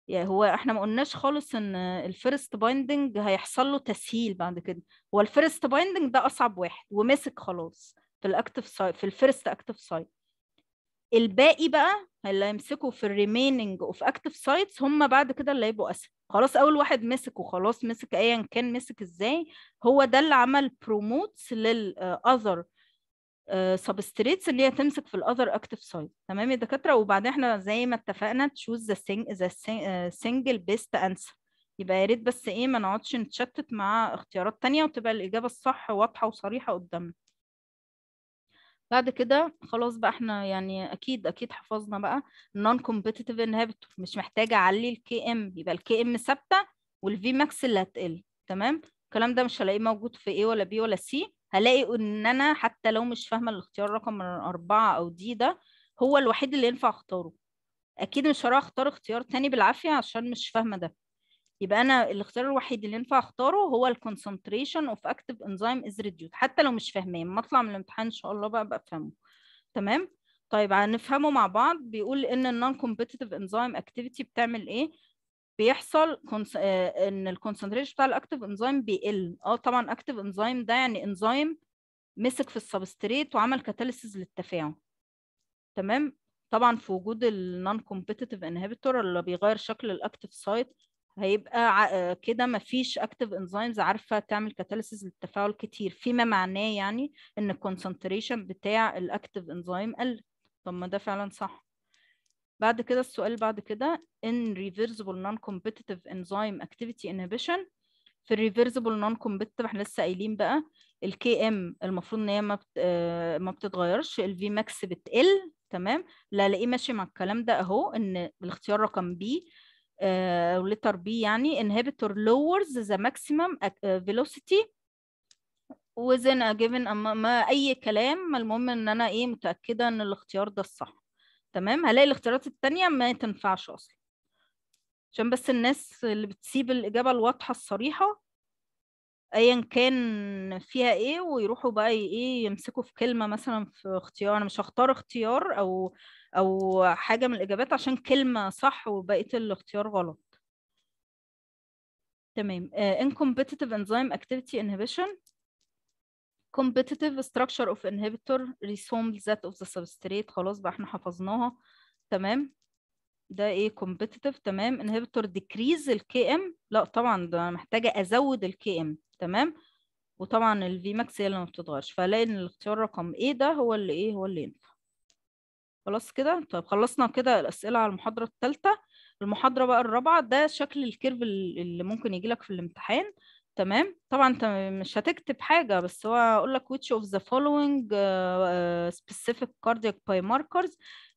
يعني هو إحنا ما قلناش خالص إن ال first binding هيحصل له تسهيل بعد كده. هو ال first binding ده أصعب واحد ومسك خلاص في ال active site في ال first active site الباقي بقى اللي هيمسكوا في ال remaining of active sites هم بعد كده اللي هيبقوا أسهل. خلاص أول واحد مسك وخلاص مسك ايا كان مسك إزاي هو ده اللي عمل promotes لل other substrates اللي هي تمسك في ال other active site تمام يا دكاترة؟ وبعدين إحنا زي ما اتفقنا choose the the single best answer يبقى يا ريت بس إيه ما نقعدش نتشتت مع اختيارات تانية وتبقى الإجابة الصح واضحة وصريحة قدامنا. بعد كده خلاص بقى إحنا يعني أكيد أكيد حفظنا بقى non competitive inhibitor. مش محتاجة أعلي ال Km يبقى ال Km ثابتة وال Vmax اللي هتقل. تمام؟ الكلام ده مش هلاقيه موجود في A ولا B ولا C. هلاقي إن أنا حتى لو مش فاهمة الاختيار رقم أربعة أو D ده هو الوحيد اللي ينفع أختاره. أكيد مش هروح أختار اختيار تاني بالعافية عشان مش فاهمة ده. يبقى أنا الاختيار الوحيد اللي ينفع أختاره هو ال concentration of active enzyme is reduced حتى لو مش فاهماه ما أطلع من الامتحان إن شاء الله بقى أفهمه. تمام؟ طيب هنفهمه مع بعض. بيقول إن ال non-competitive enzyme activity بتعمل إيه؟ بيحصل. آه إن ال concentration بتاع ال active enzyme بيقل. آه طبعا active enzyme ده يعني انزيم مسك في ال substrate وعمل catalysis للتفاعل. تمام؟ طبعا في وجود ال non-competitive inhibitor اللي بيغير شكل ال active site هيبقى كده مفيش active enzymes عارفة تعمل catalysis للتفاعل كتير. فيما معناه يعني إن ال concentration بتاع ال active enzyme قل. طب ما ده فعلا صح. بعد كده السؤال بعد كده in reversible non-competitive enzyme activity inhibition. في non-competitive إحنا لسه قايلين بقى ال Km المفروض إن هي ما بت... ما بتتغيرش. ال Vmax بتقل تمام؟ لا الاقيه ماشي مع الكلام ده؟ أهو إن الاختيار رقم B أو letter B يعني inhibitor lowers the maximum velocity within a given ما أي كلام المهم إن أنا إيه متأكدة إن الاختيار ده الصح. تمام؟ هلاقي الاختيارات التانية ما تنفعش أصلا. عشان بس الناس اللي بتسيب الإجابة الواضحة الصريحة ايا كان فيها إيه ويروحوا بقى إيه يمسكوا في كلمة مثلا في اختيار. أنا مش هختار اختيار أو أو حاجة من الإجابات عشان كلمة صح وبقية الاختيار غلط. تمام. uh, in competitive enzyme activity inhibition. Competitive structure of inhibitor resembles that of the substrate. خلاص بقى إحنا حفظناها. تمام؟ ده إيه؟ competitive. تمام؟ inhibitor decrease ال Km لا طبعا ده محتاجة أزود ال Km تمام؟ وطبعا ال Vmax هي اللي ما بتتغيرش. فهلاقي إن الاختيار رقم A ده هو اللي إيه؟ هو اللي ينفع. خلاص كده؟ طيب خلصنا كده الأسئلة على المحاضرة الثالثه المحاضرة بقى الرابعة ده شكل ال curve اللي ممكن يجي لك في الامتحان. تمام؟ طبعا أنت مش هتكتب حاجة بس هو أقول لك which of the following uh, specific cardiac biomarkers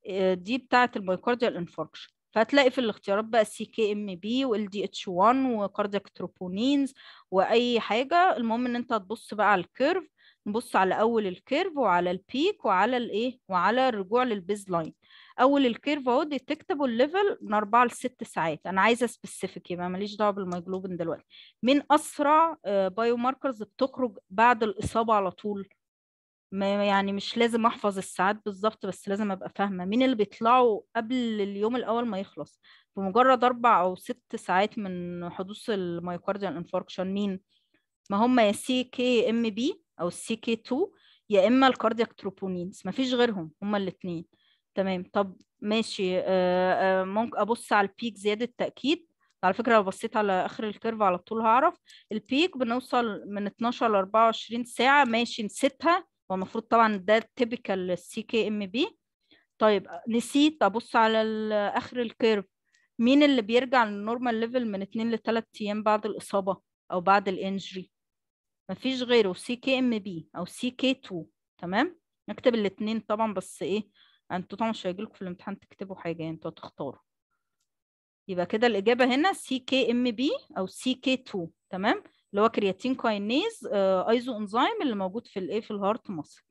uh, دي بتاعة ال myocardial infarction فهتلاقي في الاختيارات بقى CK-MB و LDH 1 و cardiac troponins وأي حاجة. المهم إن أنت هتبص بقى على ال curve نبص على أول ال curve وعلى ال peak وعلى الإيه؟ وعلى الرجوع لل baseline أول ال curve اهو detectable level من 4 ل 6 ساعات. أنا عايزة specific يبقى ماليش دعوة بال myoglobin دلوقتي. مين أسرع biomarkers بتخرج بعد الإصابة على طول. ما يعني مش لازم أحفظ الساعات بالظبط بس لازم أبقى فاهمة. مين اللي بيطلعوا قبل اليوم الأول ما يخلص؟ بمجرد أربع أو ست ساعات من حدوث ال myocardial infarction مين؟ ما هم يا CK-MB أو ال CK 2 يا إما ال cardiac troponins ما فيش غيرهم هما الاثنين تمام. طب ماشي. آه آه ممكن أبص على ال peak زيادة تاكيد على فكرة لو بصيت على آخر ال curve على طول هعرف. ال peak بنوصل من 12 ل 24 ساعة. ماشي نسيتها. هو المفروض طبعا ده typical ال CK-MB طيب نسيت. أبص على آخر ال curve. مين اللي بيرجع لل normal level من 2 ل 3 أيام بعد الإصابة أو بعد ال injury؟ مفيش غيره. سي كي ام بي أو سي كي 2 تمام؟ نكتب الاثنين طبعا بس إيه؟ أنتوا طبعا مش هيجيلكوا في الامتحان تكتبوا حاجة يعني أنتوا هتختاروا يبقى كده الإجابة هنا سي كي ام بي أو سي كي 2 تمام؟ اللي هو creatine kinase آه isoenzyme اللي موجود في الايه في ال heart muscle.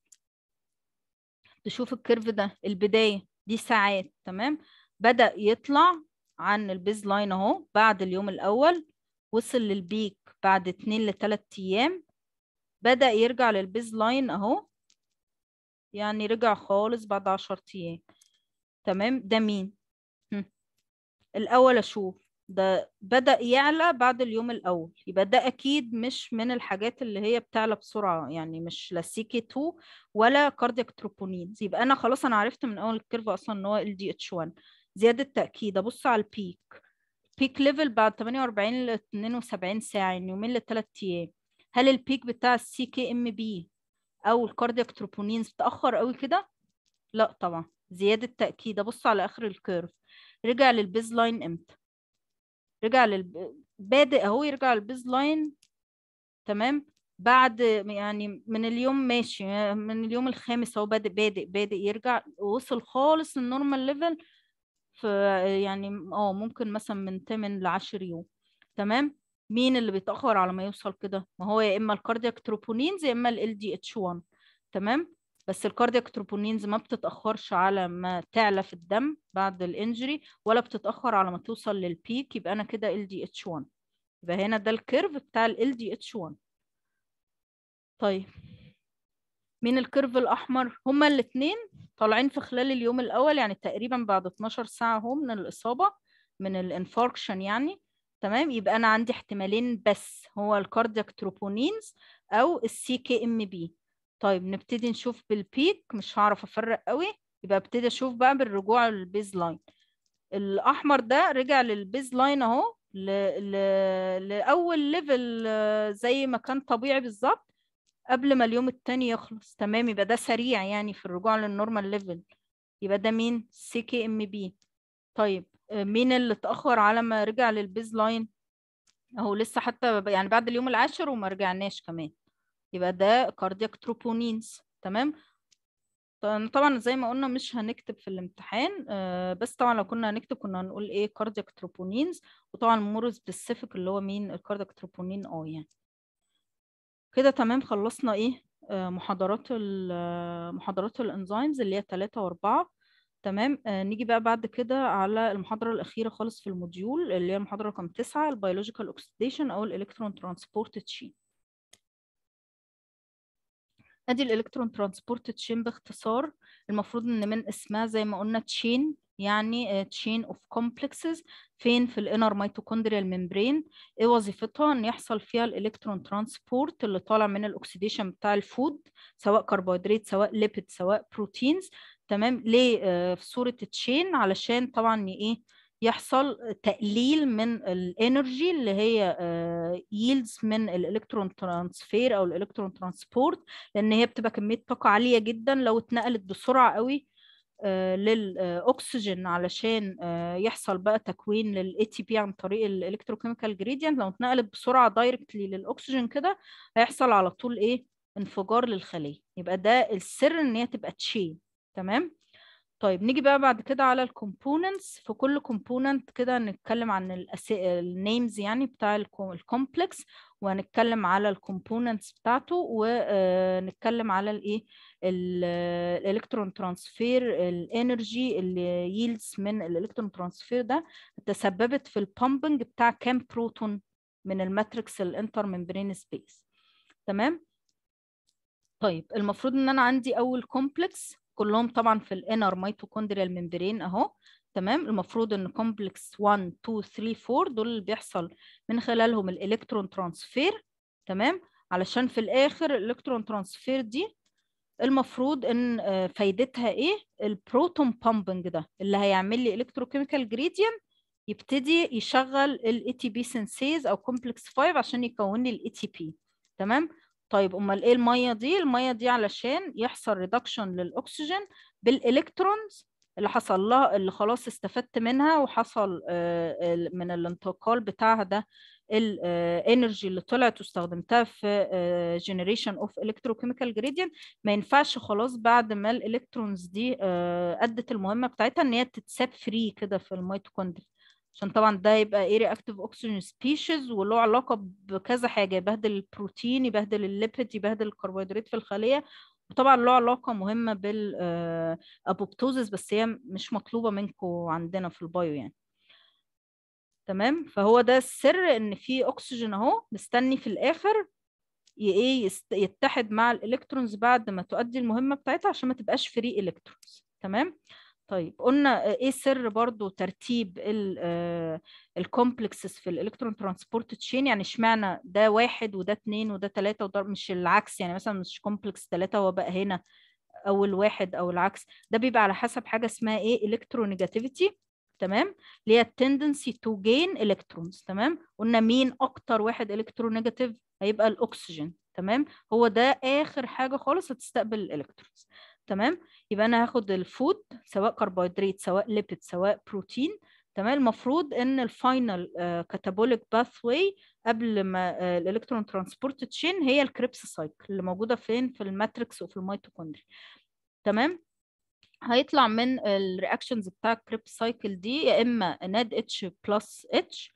تشوف ال curve ده البداية دي ساعات تمام؟ بدأ يطلع عن ال baseline أهو بعد اليوم الأول وصل لل peak بعد 2 ل 3 أيام. بدأ يرجع لل baseline أهو. يعني رجع خالص بعد 10 أيام. تمام؟ ده مين؟ هم. الأول أشوف. ده بدأ يعلى بعد اليوم الأول. يبقى ده أكيد مش من الحاجات اللي هي بتعلى بسرعة يعني مش لا CK 2 ولا cardiac troponins يبقى أنا خلاص أنا عرفت من أول ال curve أصلا إن هو LDH 1 زيادة تأكيد أبص على ال peak peak level بعد 48 ل 72 ساعة يعني يومين لثلاث أيام. هل ال peak بتاع ال CK-MB أو ال cardiac troponins بتأخر قوي كده؟ لا طبعا زيادة تأكيد أبص على آخر ال curve رجع لل baseline إمتى؟ رجع لل بادئ أهو يرجع ال baseline تمام؟ بعد يعني من اليوم ماشي من اليوم الخامس أهو بادئ بادئ بادئ يرجع. وصل خالص لل normal level في يعني آه ممكن مثلا من 8 ل 10 يوم. تمام؟ مين اللي بيتأخر على ما يوصل كده؟ ما هو يا إما ال cardiac troponins يا إما LDH 1 تمام؟ بس ال cardiac troponins ما بتتأخرش على ما تعلى في الدم بعد ال injury ولا بتتأخر على ما توصل لل peak يبقى أنا كده LDH 1 يبقى هنا ده ال curve بتاع LDH 1 طيب. مين ال curve الأحمر؟ هما الاتنين طالعين في خلال اليوم الأول يعني تقريبا بعد 12 ساعة اهو من الإصابة من ال infarction يعني. تمام؟ يبقى أنا عندي احتمالين بس هو ال cardiac troponins أو ال CK-MB طيب نبتدي نشوف بال peak مش هعرف أفرق قوي. يبقى أبتدي أشوف بقى بالرجوع لل baseline الأحمر ده رجع لل baseline أهو ل... ل... لأول level زي ما كان طبيعي بالظبط قبل ما اليوم التاني يخلص. تمام؟ يبقى ده سريع يعني في الرجوع لل normal level يبقى ده مين؟ CK-MB طيب مين اللي اتأخر على ما رجع لل baseline؟ اهو لسه حتى يعني بعد اليوم العاشر وما رجعناش كمان. يبقى ده cardiac troponins تمام؟ طبعا زي ما قلنا مش هنكتب في الامتحان بس طبعا لو كنا هنكتب كنا هنقول إيه؟ cardiac troponins وطبعا more specific اللي هو مين؟ ال cardiac troponin آه يعني. كده تمام خلصنا إيه؟ محاضرات ال محاضرات ال enzymes اللي هي 3 و4 تمام. نيجي بقى بعد كده على المحاضرة الأخيرة خالص في ال module اللي هي المحاضرة رقم 9 ال biological oxidation أو ال electron transport chain. أدي ال electron transport chain باختصار. المفروض إن من اسمها زي ما قلنا chain يعني chain of complexes فين؟ في ال inner mitochondrial membrane. إيه وظيفتها؟ إن يحصل فيها ال electron transport اللي طالع من ال oxidation بتاع ال food سواء كربوهيدرات سواء lipid سواء proteins تمام؟ ليه؟ في صورة chain علشان طبعا إيه؟ يحصل تقليل من ال energy اللي هي yields من ال electron transfer أو ال electron transport لأن هي بتبقى كمية طاقة عالية جدا لو اتنقلت بسرعة قوي للاكسجين علشان يحصل بقى تكوين لل ATP عن طريق ال electrochemical gradient لو اتنقلت بسرعة directly للاكسجين كده هيحصل على طول إيه؟ انفجار للخلية. يبقى ده السر إن هي تبقى chain تمام؟ طيب نيجي بقى بعد كده على ال components. في كل component كده نتكلم عن ال names يعني بتاع ال complex وهنتكلم على ال components بتاعته ونتكلم على الإيه؟ ال electron transfer ال energy اللي yields من ال electron transfer ده تسببت في ال pumping بتاع كام بروتون من ال matrix ال intermembrane space تمام؟ طيب المفروض إن أنا عندي أول complex كلهم طبعا في ال inner mitochondrial membrane أهو تمام؟ المفروض إن complex 1 2 3 4 دول اللي بيحصل من خلالهم ال electron transfer تمام؟ علشان في الآخر ال electron transfer دي المفروض إن فايدتها إيه؟ ال proton pumping ده اللي هيعمل لي electrochemical gradient يبتدي يشغل ال ATP synthase أو complex 5 عشان يكون لي ال ATP تمام؟ طيب أمال إيه المية دي؟ المية دي علشان يحصل reduction للأكسجين بال electrons اللي حصل لها اللي خلاص استفدت منها وحصل من الانتقال بتاعها ده ال energy اللي طلعت واستخدمتها في generation of electrochemical gradient ما ينفعش خلاص بعد ما ال electrons دي أدت المهمة بتاعتها إن هي تتساب free كده في الميتوكوندريا. عشان طبعا ده يبقى إيه reactive oxygen species وله علاقة بكذا حاجة يبهدل البروتين يبهدل ال lipid يبهدل الكربوهيدرات في الخلية. وطبعا له علاقة مهمة بال apoptosis بس هي مش مطلوبة منكم عندنا في ال bio يعني. تمام؟ فهو ده السر إن في اكسجين أهو مستني في الآخر إيه يتحد مع ال electrons بعد ما تؤدي المهمة بتاعتها عشان ما تبقاش free electrons تمام؟ طيب قلنا إيه سر برضو ترتيب ال complexes في ال electron transport chain يعني اشمعنى ده واحد وده اتنين وده تلاتة وده مش العكس يعني مثلا مش complex تلاتة هو بقى هنا أول واحد أو العكس. ده بيبقى على حسب حاجة اسمها إيه؟ electronegativity تمام؟ اللي هي ال tendency to gain electrons تمام؟ قلنا مين أكتر واحد electronegative هيبقى الأكسجين تمام؟ هو ده آخر حاجة خالص هتستقبل ال electrons تمام؟ يبقى أنا هاخد ال food سواء كربوهيدرات سواء lipid سواء بروتين تمام؟ المفروض إن ال final catabolic pathway قبل ما ال electron transport chain هي ال Krebs cycle اللي موجودة فين؟ في ال matrix وفي الميتوكوندري تمام؟ هيطلع من ال reactions بتاع ال Krebs cycle دي يا إما NADH plus H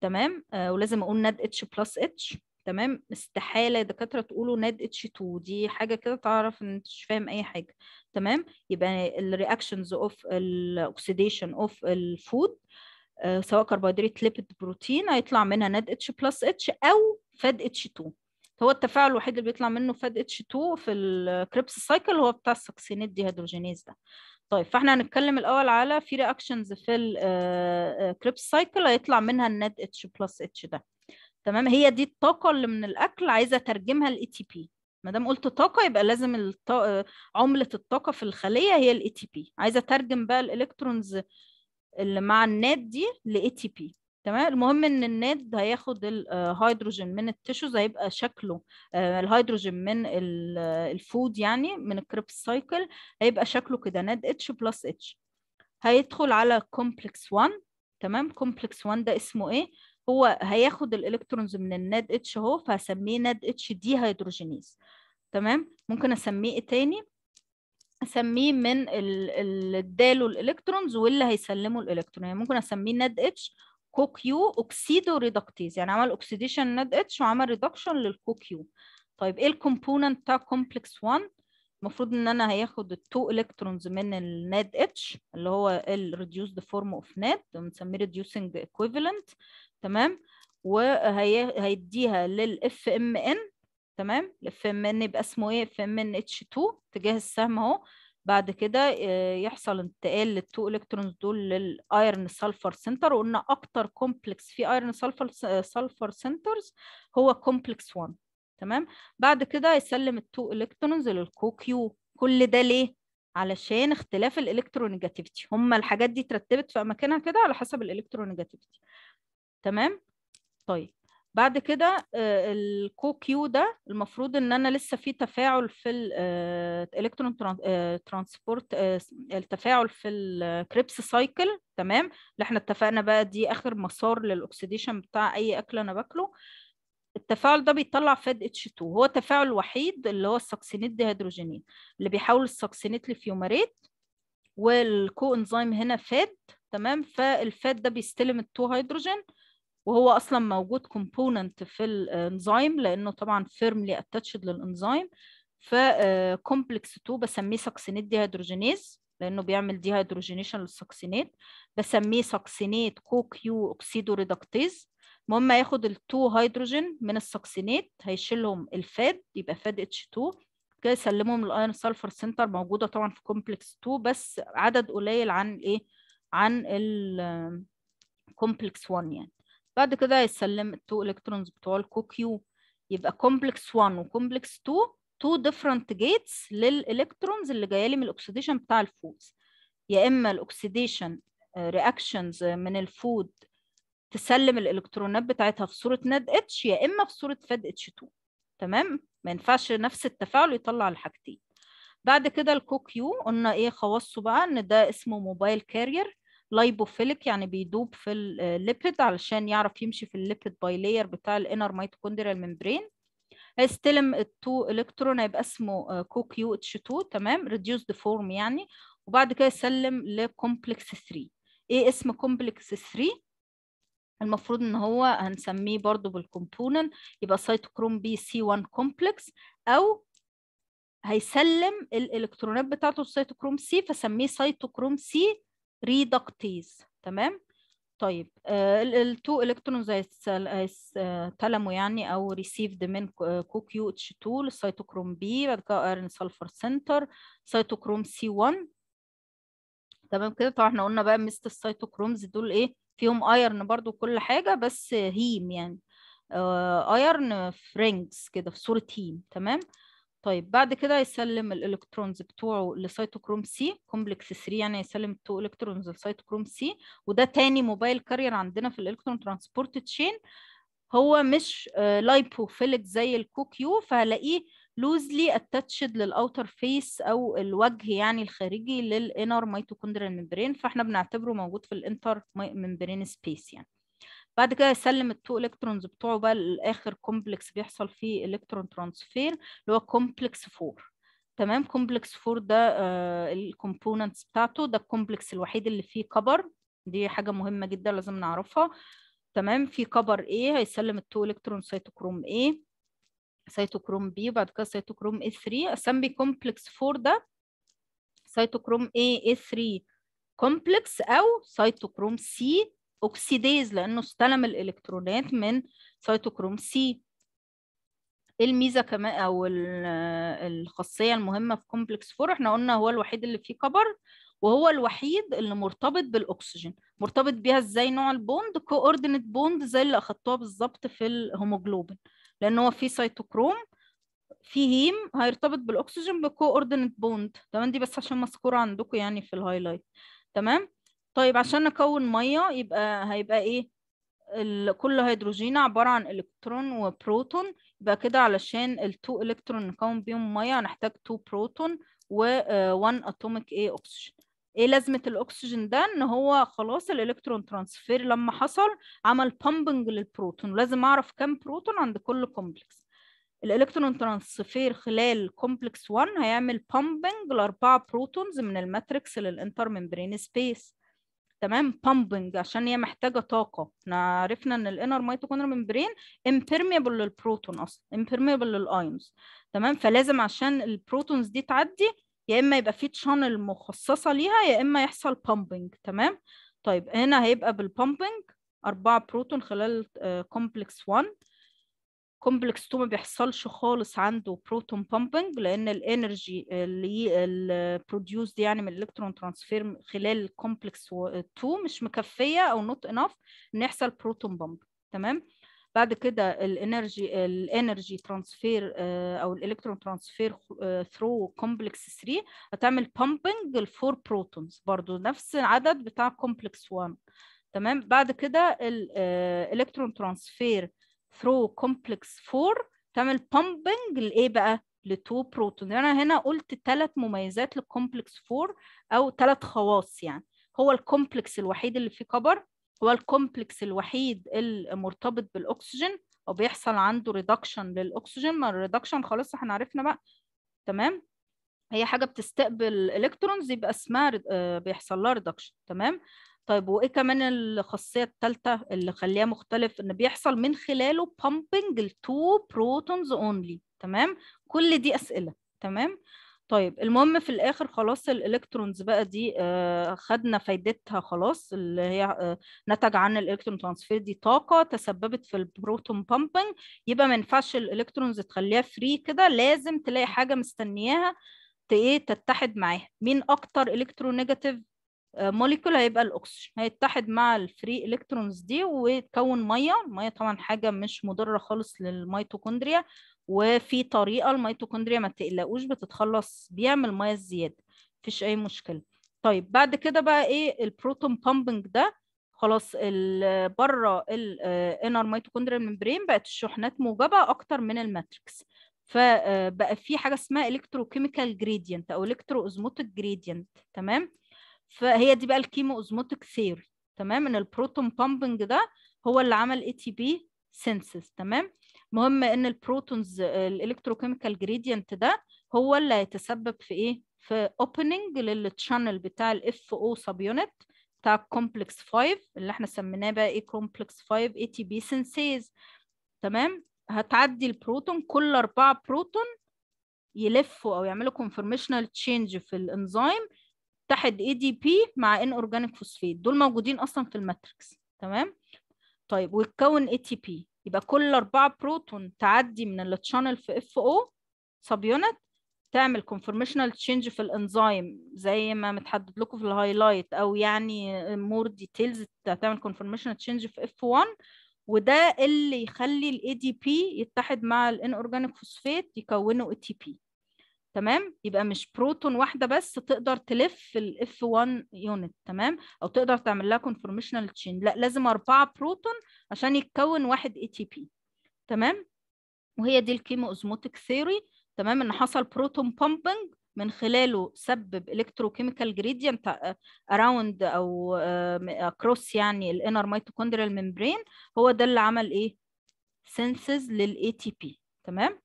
تمام؟ آه ولازم أقول NADH plus H تمام؟ استحالة دكاترة تقولوا NADH 2 دي حاجة كده تعرف إن أنت مش فاهم أي حاجة تمام؟ يبقى ال reactions of ال oxidation of ال food سواء كربوهيدرات lipid بروتين هيطلع منها NADH plus H أو FADH 2 هو التفاعل الوحيد اللي بيطلع منه FADH 2 في ال Krebs cycle هو بتاع ال succinate dehydrogenase ده. طيب فإحنا هنتكلم الأول على في reactions في ال Krebs cycle هيطلع منها ال NADH plus H ده. تمام؟ هي دي الطاقة اللي من الأكل عايزة أترجمها ل ATP ما دام قلت طاقة يبقى لازم. عملة الطاقة في الخلية هي ال ATP عايزة أترجم بقى ال electrons اللي مع ال NAD دي ل ATP تمام؟ المهم إن ال NAD هياخد الهيدروجين من ال tissues هيبقى شكله الهيدروجين من ال food يعني من ال Krebs cycle هيبقى شكله كده NADH plus H هيدخل على complex 1 تمام؟ complex 1 ده اسمه إيه؟ هو هياخد ال electrons من ال NADH أهو فهسميه NADH dehydrogenase. تمام؟ ممكن أسميه إيه تاني؟ أسميه من اللي اداله ال electrons واللي هيسلمه الإلكترون. يعني ممكن أسميه NADH CoQ oxidoreductase. يعني عمل oxidation NADH وعمل reduction لل CoQ طيب إيه ال component بتاع complex 1 المفروض إن أنا هياخد ال two electrons من ال NADH اللي هو ال reduced form of NAD بنسميه reducing equivalent تمام؟ وهيديها لل FMN تمام؟ ال FMN يبقى اسمه إيه؟ اف ام ان اتش 2 اتجاه السهم اهو. بعد كده يحصل انتقال لل two electrons دول لل iron sulfur center وقلنا أكتر complex في iron sulfur sulfur centers هو complex 1 تمام؟ بعد كده يسلم ال two electrons لل CoQ كل ده ليه؟ علشان اختلاف ال electronegativity هما الحاجات دي اترتبت في أماكنها كده على حسب ال electronegativity تمام؟ طيب بعد كده ال CoQ ده المفروض إن أنا لسه في تفاعل في ال electron transport التفاعل في ال Krebs cycle تمام؟ اللي إحنا اتفقنا بقى دي آخر مسار لل oxidation بتاع أي أكل أنا باكله. التفاعل ده بيطلع FADH2 هو التفاعل الوحيد اللي هو ال succinate dehydrogenase اللي بيحول ال succinate ل fumarate وال coenzyme هنا FAD تمام؟ فال FAD ده بيستلم ال two hydrogen وهو أصلا موجود component في الانزيم لأنه طبعا firmly attached لل enzyme ف complex 2 بسميه succinate dehydrogenase لأنه بيعمل dehydrogenation بسميه succinate CoQ oxidoreductase المهم هياخد ال two hydrogen من ال succinate هيشيلهم ال FAD يبقى FADH2 كده يسلمهم ال iron sulfur center موجودة طبعا في complex 2 بس عدد قليل عن إيه؟ عن ال complex 1 يعني. بعد كده هيسلم ال two electrons بتوع ال CoQ يبقى complex 1 و complex 2 two different gates لل electrons اللي جاية لي من ال oxidation بتاع ال foods يا إما ال oxidation reactions من ال food تسلم الإلكترونات بتاعتها في صورة NADH يا إما في صورة FADH2 تمام؟ ما ينفعش نفس التفاعل يطلع الحاجتين. بعد كده ال CoQ قلنا إيه خواصه بقى إن ده اسمه mobile carrier lipophilic يعني بيدوب في ال lipid علشان يعرف يمشي في ال lipid bilayer بتاع ال inner mitochondrial membrane هيستلم ال two electron هيبقى اسمه كو كيو اتش 2 تمام؟ reduced form يعني. وبعد كده يسلم ل complex 3 إيه اسم complex 3 المفروض ان هو هنسميه برضو بال component يبقى cytochrome b c1 complex أو هيسلم الالكترونات بتاعته ال cytochrome c فسميه cytochrome c reductase تمام؟ طيب ال two electrons هيستلموا يعني أو received من CoQH2 لل cytochrome b بعد كده iron sulfur center cytochrome c1 تمام كده؟ طبعا إحنا قلنا بقى ميزة ال cytochromes دول إيه؟ فيهم iron برضو كل حاجة بس heme يعني. آه iron في rings كده في صورة heme تمام؟ طيب بعد كده يسلم ال electrons بتوعه ل cytochrome c complex 3 يعني يسلم ال two electrons ل cytochrome c. وده تاني mobile carrier عندنا في ال electron transport chain. هو مش lipophilic زي ال CoQ فهلاقيه loosely attached لل outer face أو الوجه يعني الخارجي لل inner mitochondrial membrane فإحنا بنعتبره موجود في ال intermembrane space يعني. بعد كده يسلم ال two electrons بتوعه بقى لآخر complex بيحصل فيه electron transfer اللي هو complex 4 تمام؟ complex 4 ده آه ال components بتاعته ده ال complex الوحيد اللي فيه copper. دي حاجة مهمة جدا لازم نعرفها. تمام؟ في copper A هيسلم ال two electron cytochrome A cytochrome B وبعد كده cytochrome A3 اسمي complex 4 ده cytochrome A A3 complex أو cytochrome C oxidase لأنه استلم الإلكترونات من cytochrome c. الميزة كمان أو الخاصية المهمة في complex 4 إحنا قلنا هو الوحيد اللي فيه copper وهو الوحيد اللي مرتبط بالأكسجين. مرتبط بيها إزاي نوع ال bond؟ coordinate bond زي اللي أخدتوها بالظبط في الهيموجلوبين. لأن هو فيه سيتوكروم في heme هيرتبط بالأكسجين ب coordinate bond تمام؟ دي بس عشان مذكورة عندكم يعني في ال highlight تمام؟ طيب عشان نكون مية يبقى هيبقى إيه؟ كل هيدروجين عبارة عن إلكترون وبروتون. يبقى كده علشان ال two electron نكون بيهم مية هنحتاج 2 بروتون و1 atomic إيه اكسجين إيه لازمة الاكسجين ده؟ إن هو خلاص ال electron transfer لما حصل عمل pumping للبروتون لازم أعرف كام بروتون عند كل complex ال electron transfer خلال complex 1 هيعمل pumping لأربعة protons من ال matrix لل inter membrane space تمام؟ pumping عشان هي محتاجة طاقة. إحنا عرفنا إن ال inner mitochondrial membrane impermeable للبروتون أصلا impermeable لل ions تمام؟ فلازم عشان ال protons دي تعدي يا إما يبقى في channel مخصصة ليها يا إما يحصل pumping تمام؟ طيب هنا هيبقى بال pumping أربعة بروتون خلال complex 1 complex 2 ما بيحصلش خالص عنده proton pumping لأن ال energy اللي produced دي يعني من ال electron transfer خلال complex 2 مش مكفية أو not enough إن يحصل proton pump تمام؟ بعد كده ال energy ال energy transfer أو ال electron transfer through complex 3 هتعمل pumping ل four protons برضو نفس العدد بتاع complex 1 تمام؟ بعد كده ال electron transfer through complex 4 تعمل pumping لإيه بقى؟ ل two proton أنا هنا قلت ثلاث مميزات لل complex 4 أو ثلاث خواص يعني. هو ال complex الوحيد اللي فيه copper هو ال complex الوحيد المرتبط بالأكسجين أو بيحصل عنده reduction للأكسجين. ما ال reduction خلاص إحنا عرفنا بقى. تمام؟ هي حاجة بتستقبل electrons يبقى اسمها بيحصل لها reduction تمام؟ طيب وإيه كمان الخاصية الثالثه اللي خليها مختلف؟ إن بيحصل من خلاله pumping ل two protons only تمام؟ كل دي أسئلة تمام؟ طيب المهم في الآخر خلاص ال electrons بقى دي آه خدنا فايدتها خلاص اللي هي آه نتج عن ال electron transfer دي طاقة تسببت في ال proton pumping يبقى ما ينفعش ال electrons تخليها free كده لازم تلاقي حاجة مستنياها إيه تتحد معاها. مين أكتر electronegative molecule هيبقى الأكسجين هيتحد مع ال free electrons دي وتكون مية. الميه طبعا حاجة مش مضرة خالص للميتوكوندريا وفي طريقة الميتوكوندريا ما تقلقوش بتتخلص بيها من الميه الزياده مفيش أي مشكلة. طيب بعد كده بقى إيه ال proton pumping ده؟ خلاص بره ال inner mitochondrial membrane بقت الشحنات موجبة أكتر من ال matrix فبقى في حاجة اسمها electrochemical gradient أو electro osmotic gradient تمام؟ فهي دي بقى ال chemiosmotic theory تمام؟ إن ال proton pumping ده هو اللي عمل ATP synthesis تمام؟ مهم إن ال protons ال electrochemical gradient ده هو اللي هيتسبب في إيه؟ في opening لل channel بتاع ال FO subunit بتاع complex 5 اللي إحنا سميناه بقى إيه؟ complex 5 ATP synthase تمام؟ هتعدي البروتون كل أربعة بروتون يلفوا أو يعملوا conformational change في الإنزيم تحت ADP مع inorganic phosphate دول موجودين أصلا في ال matrix. تمام؟ طيب ويتكون ATP يبقى كل أربعة بروتون تعدي من ال channel في FO subunit تعمل conformational change في الإنزيم زي ما متحدد لكم في ال highlight أو يعني more details تعمل conformational change في F 1 وده اللي يخلي ال ADP يتحد مع ال inorganic phosphate يكونوا ATP تمام؟ يبقى مش بروتون واحدة بس تقدر تلف ال F 1 unit تمام؟ أو تقدر تعمل لها conformational change لأ لازم أربعة بروتون عشان يتكون واحد ATP تمام؟ وهي دي ال chemiosmotic theory تمام؟ إن حصل proton pumping من خلاله سبب electrochemical gradient around أو across يعني ال inner mitochondrial membrane هو ده اللي عمل إيه؟ synthesis لل ATP تمام؟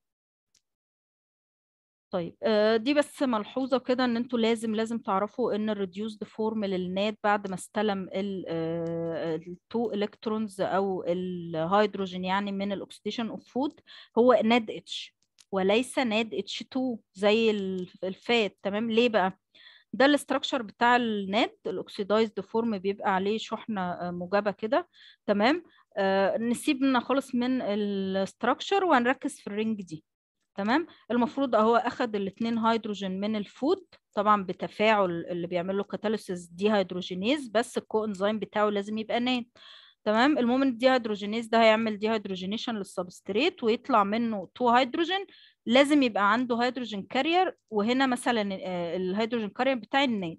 طيب دي بس ملحوظة كده إن أنتوا لازم لازم تعرفوا إن ال reduced form لل NAD بعد ما استلم ال two electrons أو الهيدروجين يعني من ال oxidation of food هو NADH وليس NADH 2 زي ال FAD تمام؟ ليه بقى؟ ده ال structure بتاع ال NAD ال oxidized form بيبقى عليه شحنة موجبة كده تمام؟ آه نسيبنا خالص من ال structure وهنركز في ال ring دي. تمام؟ المفروض أهو أخد الاثنين هيدروجين من ال food طبعا بتفاعل اللي بيعمل له catalysis dehydrogenase بس ال coenzyme بتاعه لازم يبقى NAD تمام؟ المهم ال dehydrogenase ده هيعمل dehydrogenation لل substrate ويطلع منه two hydrogen لازم يبقى عنده hydrogen carrier وهنا مثلا ال hydrogen carrier بتاع ال NAD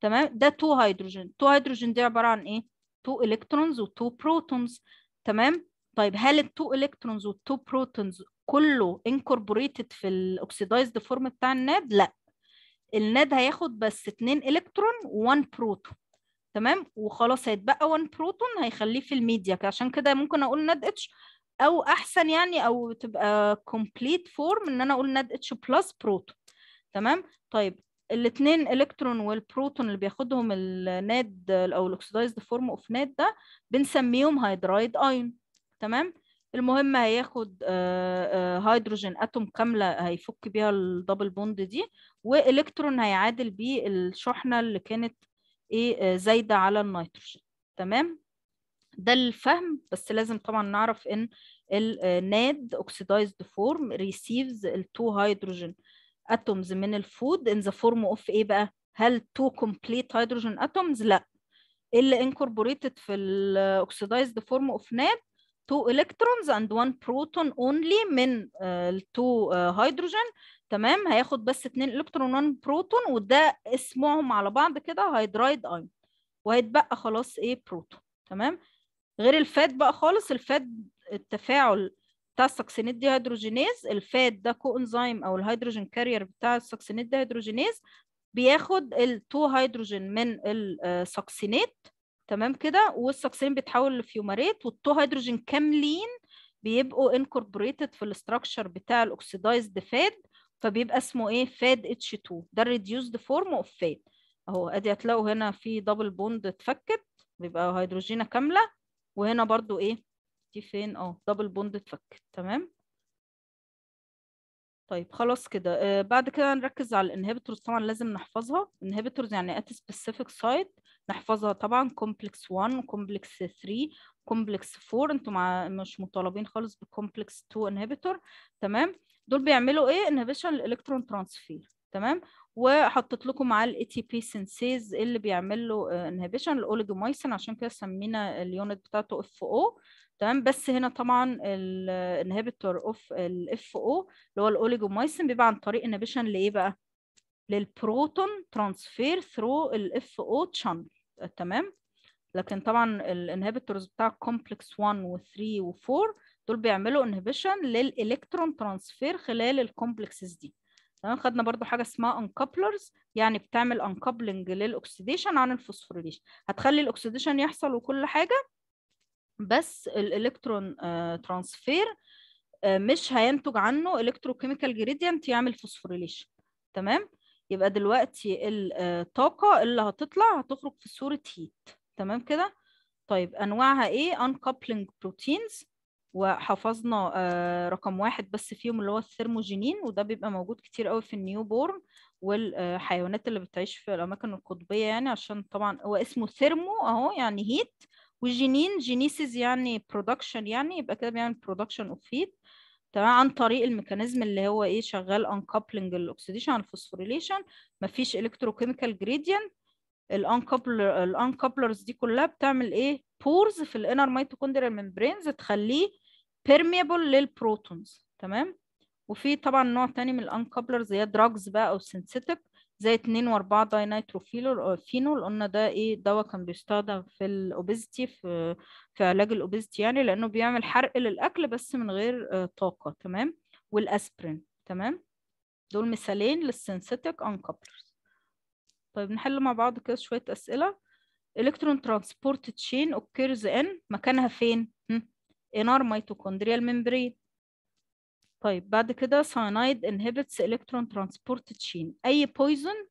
تمام؟ ده two hydrogen. two hydrogen دي عبارة عن إيه؟ two electrons و two protons تمام؟ طيب هل التو الكترونز والتو بروتونز كله انكوربوريتد في الاكسيدايزد فورم بتاع الناد لا. الناد هياخد بس 2 الكترون و1 بروتون تمام؟ وخلاص هيتبقى 1 بروتون هيخليه في الميديا. عشان كده ممكن أقول NADH أو أحسن يعني أو تبقى complete form إن أنا أقول NADH plus proton تمام؟ طيب الاثنين الكترون والبروتون اللي بياخدهم ال NAD أو ال oxidized form of NAD ده بنسميهم hydride ion تمام؟ المهم هياخد hydrogen atom كاملة هيفك بيها ال double bond دي وإلكترون هيعادل بيه الشحنة اللي كانت إيه زايدة على النيتروجين. تمام؟ ده الفهم بس لازم طبعا نعرف إن ال NAD oxidized form receives ال two hydrogen atoms من الفود in the form of إيه بقى؟ هل two complete hydrogen atoms لا. اللي incorporated في ال oxidized form of NAD two electrons and one proton only من ال two hydrogen تمام؟ هياخد بس اتنين الكترون 1 بروتون وده اسمهم على بعض كده hydride ion وهيتبقى خلاص إيه بروتون تمام؟ غير ال FAD بقى خالص ال FAD التفاعل بتاع ال succinate dehydrogenase ال FAD ده coenzyme أو ال hydrogen carrier بتاع ال succinate dehydrogenase بياخد ال two hydrogen من ال succinate تمام كده؟ وال succinate بيتحول ل fumarate وال two hydrogen كاملين بيبقوا incorporated في ال structure بتاع ال oxidized FAD فبيبقى اسمه إيه؟ FADH2 ده ال reduced form of FAD اهو ادي هتلاقوا هنا في double bond اتفكت بيبقى هيدروجينة كاملة. وهنا برضو إيه؟ دي فين؟ آه double bond اتفكت. تمام؟ طيب خلاص كده. آه بعد كده نركز على ال inhibitors طبعا لازم نحفظها. inhibitors يعني at specific site نحفظها طبعا. complex 1 و complex 3 complex 4 أنتوا مع مش مطالبين خالص ب complex 2 inhibitor تمام؟ دول بيعملوا إيه؟ inhibition ال electron transfer تمام؟ وحطيت لكم معاه ال ATP synthase اللي بيعمل له inhibition ال oligomycin عشان كده سمينا ال unit بتاعته FO تمام؟ بس هنا طبعا ال inhibitor of ال FO اللي هو ال oligomycin بيبقى عن طريق inhibition لإيه بقى؟ لل proton transfer through ال FO channel تمام؟ لكن طبعا ال inhibitors بتاع complex 1 و 3 و 4 دول بيعملوا inhibition لل electron transfer خلال ال complexes دي. تمام؟ خدنا برضو حاجة اسمها uncouplers يعني بتعمل uncoupling لل oxidation عن ال phosphorylation هتخلي ال oxidation يحصل وكل حاجة بس الإلكترون ترانسفير مش هينتج عنه electrochemical gradient يعمل phosphorylation تمام؟ يبقى دلوقتي الطاقه اللي هتطلع هتخرج في صورة heat تمام كده؟ طيب أنواعها إيه؟ uncoupling proteins. وحفظنا آه رقم واحد بس فيهم اللي هو ال thermogenin وده بيبقى موجود كتير قوي في ال newborn والحيوانات اللي بتعيش في الأماكن القطبية يعني عشان طبعا هو اسمه thermo أهو يعني heat وال genin genesis يعني production يعني يبقى كده بيعمل production of heat تمام عن طريق ال mechanism اللي هو إيه شغال uncoupling ال oxidation على ال phosphorylation. مفيش electrochemical gradient ال uncoupler ال uncouplers دي كلها بتعمل إيه؟ pores في ال inner mitochondrial membranes تخليه permeable لل protons تمام؟ وفي طبعا نوع تاني من ال uncouplers هي drugs بقى أو synthetic زي 2 و4 dinitrophenol phenol. قلنا ده إيه؟ دواء كان بيستخدم في ال obesity في في علاج ال obesity يعني لأنه بيعمل حرق للأكل بس من غير طاقة تمام؟ والأسبرين تمام؟ دول مثالين لل synthetic uncouplers طيب نحل مع بعض كده شوية أسئلة. electron transport chain occurs in مكانها فين؟ inner mitochondrial membrane طيب بعد كده cyanide inhibits electron transport chain أي poison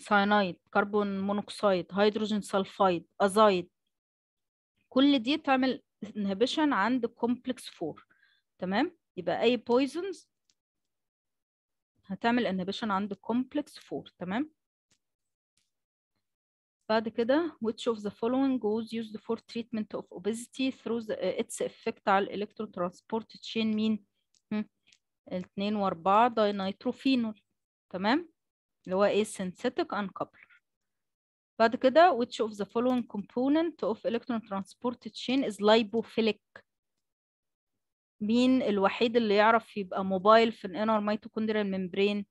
cyanide carbon monoxide hydrogen sulfide azide كل دي تعمل inhibition عند complex 4 تمام يبقى أي poisons هتعمل inhibition عند complex 4 تمام بعد كده which of the following was used for treatment of obesity through the, its effect على electron transport chain مين اتنين واربعة داينيتروفينول تمام؟ اللي هو إيه؟ synthetic uncoupler. بعد كده which of the following component of electron transport chain is lipophilic مين الوحيد اللي يعرف يبقى موبايل في ال inner mitochondrial membrane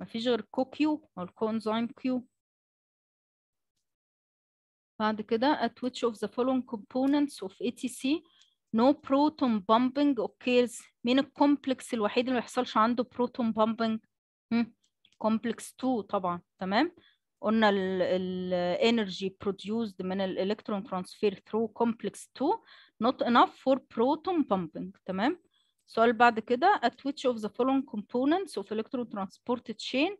مفيش غير CoQ أو ال coenzyme Q بعد كده at which of the following components of ETC no proton pumping occurs مين ال complex الوحيد اللي ما يحصلش عنده proton pumping complex 2 طبعا تمام قلنا ال energy produced من ال electron transfer through complex 2 not enough for proton pumping تمام السؤال بعد كده at which of the following components of electron transport chain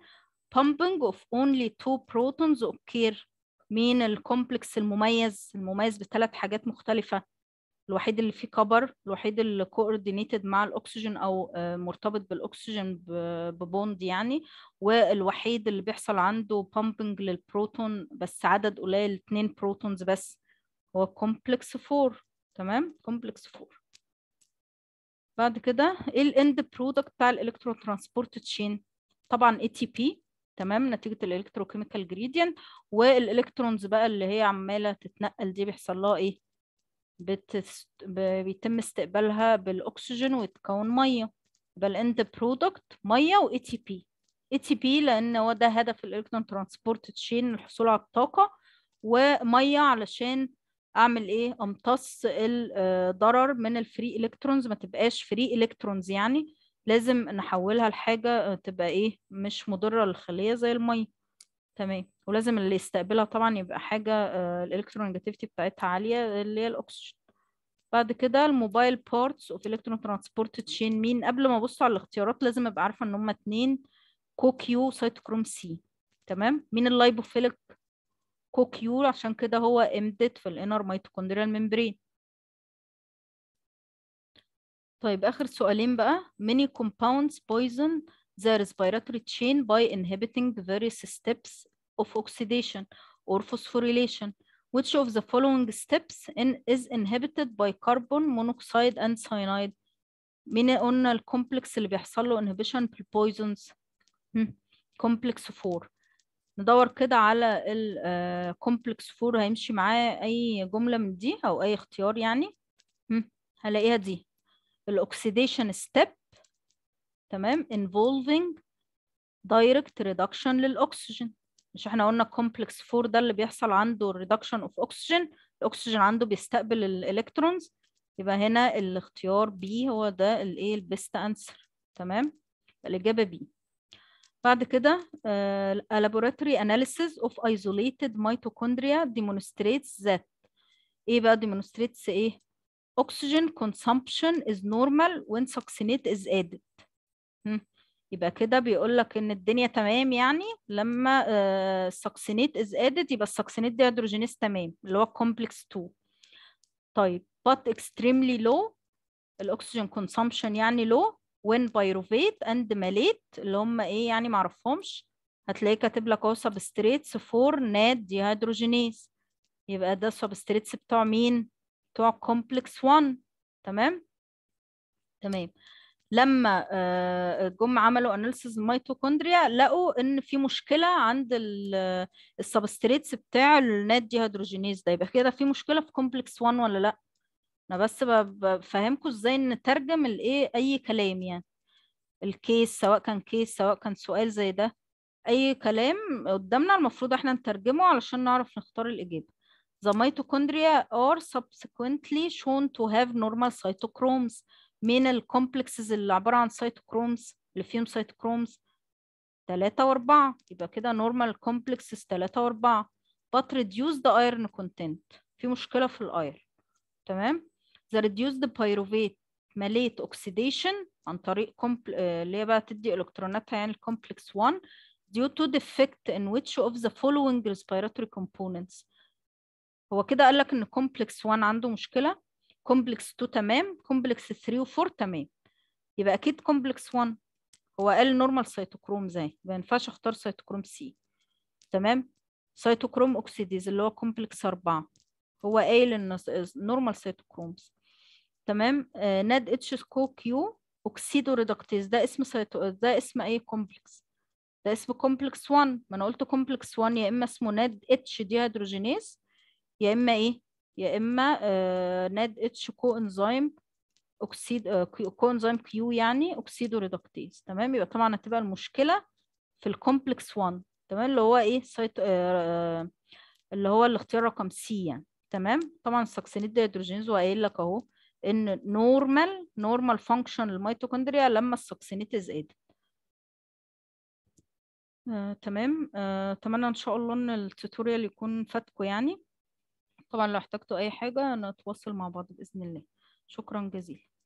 pumping of only two protons occur مين ال complex المميز المميز بثلاث حاجات مختلفة الوحيد اللي فيه copper الوحيد اللي coordinated مع الأكسجين أو مرتبط بالأكسجين ب bond يعني والوحيد اللي بيحصل عنده pumping للبروتون بس عدد قليل اتنين protons بس هو complex 4 تمام؟ complex 4 بعد كده إيه ال end product بتاع ال electron transport chain طبعا ATP تمام؟ نتيجة ال electrochemical gradient وال electrons بقى اللي هي عمالة تتنقل دي بيحصل لها إيه؟ بتست... بيتم استقبالها بالأكسجين ويتكون مية. يبقى ال end product مية واي تي بي اي تي بي لأن هو ده هدف ال electron transport chain الحصول على الطاقة. ومية علشان أعمل إيه؟ أمتص الضرر من ال free electrons ما تبقاش free electrons يعني. لازم نحولها لحاجة تبقى إيه؟ مش مضرة للخلية زي المية. تمام. ولازم اللي يستقبلها طبعا يبقى حاجة ال electronegativity بتاعتها عالية اللي هي الأكسجين بعد كده ال mobile parts of electron transport chain مين. قبل ما أبص على الاختيارات لازم أبقى عارفة إن هما اتنين. CoQ cytochrome C. تمام؟ مين ال lipophilic CoQ عشان كده هو embedded في ال inner mitochondrial membrane طيب آخر سؤالين بقى. Many compounds poison the respiratory chain by inhibiting various steps of oxidation or phosphorylation. Which of the following steps in, is inhibited by carbon monoxide and cyanide? مين قلنا ال complex اللي بيحصل له inhibition بال poisons؟ complex 4 ندور كده على ال complex 4 هيمشي معاه أي جملة من دي أو أي اختيار يعني هلاقيها دي ال oxidation step تمام involving direct reduction للأكسجين مش إحنا قلنا complex 4 ده اللي بيحصل عنده reduction of oxygen الأكسجين عنده بيستقبل ال electrons يبقى هنا الاختيار B هو ده الايه ال best answer تمام الإجابة B بعد كده uh, a laboratory analysis of isolated mitochondria demonstrates that إيه بقى demonstrates إيه oxygen consumption is normal when succinate is added يبقى كده بيقول لك إن الدنيا تمام يعني لما ال succinate is added يبقى ال succinate dehydrogenase تمام اللي هو complex 2 طيب but extremely low الأكسجين consumption يعني low when pyruvate and malate اللي هم إيه يعني معرفهمش. هتلاقيه كاتب لك أهو substrates for NAD dehydrogenase يبقى ده ال substrates بتوع مين؟ بتوع complex 1 تمام؟ تمام. لما آه، جم عملوا analysis ال mitochondria لقوا إن في مشكلة عند ال substrates بتاع ال NAD dehydrogenase ده. يبقى كده في مشكلة في complex 1 ولا لأ؟ أنا بس بفهمكم إزاي نترجم الايه أي كلام يعني. ال case سواء كان case سواء كان سؤال زي ده أي كلام قدامنا المفروض إحنا نترجمه علشان نعرف نختار الإجابة. The mitochondria are subsequently shown to have normal cytochromes. من ال complexes اللي عبارة عن cytochromes اللي فيهم cytochromes تلاتة وأربعة. يبقى كده normal complexes تلاتة وأربعة. But reduce the iron content. في مشكلة في ال iron تمام؟ The reduced pyruvate malate oxidation عن طريق compl... اللي هي بقى تدي إلكتروناتها يعني ال complex 1 due to defect in which of the following respiratory components. هو كده قال لك إن complex 1 عنده مشكلة؟ complex 2 تمام complex 3 و4 تمام. يبقى أكيد complex 1 هو قال normal cytochromes ما ينفعش أختار cytochrome C تمام؟ cytochrome oxidase اللي هو complex 4 هو قايل إن normal cytochromes تمام؟ آه NADH CoQ oxidoreductase ده اسم cyto ده اسم إيه complex؟ ده اسم complex 1 ما أنا قلت complex 1 يا إما اسمه NADH dehydrogenase يا إما إيه؟ يا إما آه NADH coenzyme oxid آه coenzyme Q يعني oxidoreductase تمام؟ يبقى طبعا هتبقى المشكلة في ال complex 1 تمام؟ اللي هو إيه؟ cyt آه اللي هو الاختيار رقم C يعني تمام؟ طبعا ال succinate dehydrogenase وقايل لك أهو إن normal normal function ال mitochondria لما ال succinate is added آه، تمام؟ آه، أتمنى إن شاء الله إن ال tutorial يكون فادكم يعني. طبعا لو احتجتوا أي حاجة نتواصل مع بعض بإذن الله. شكرا جزيلا.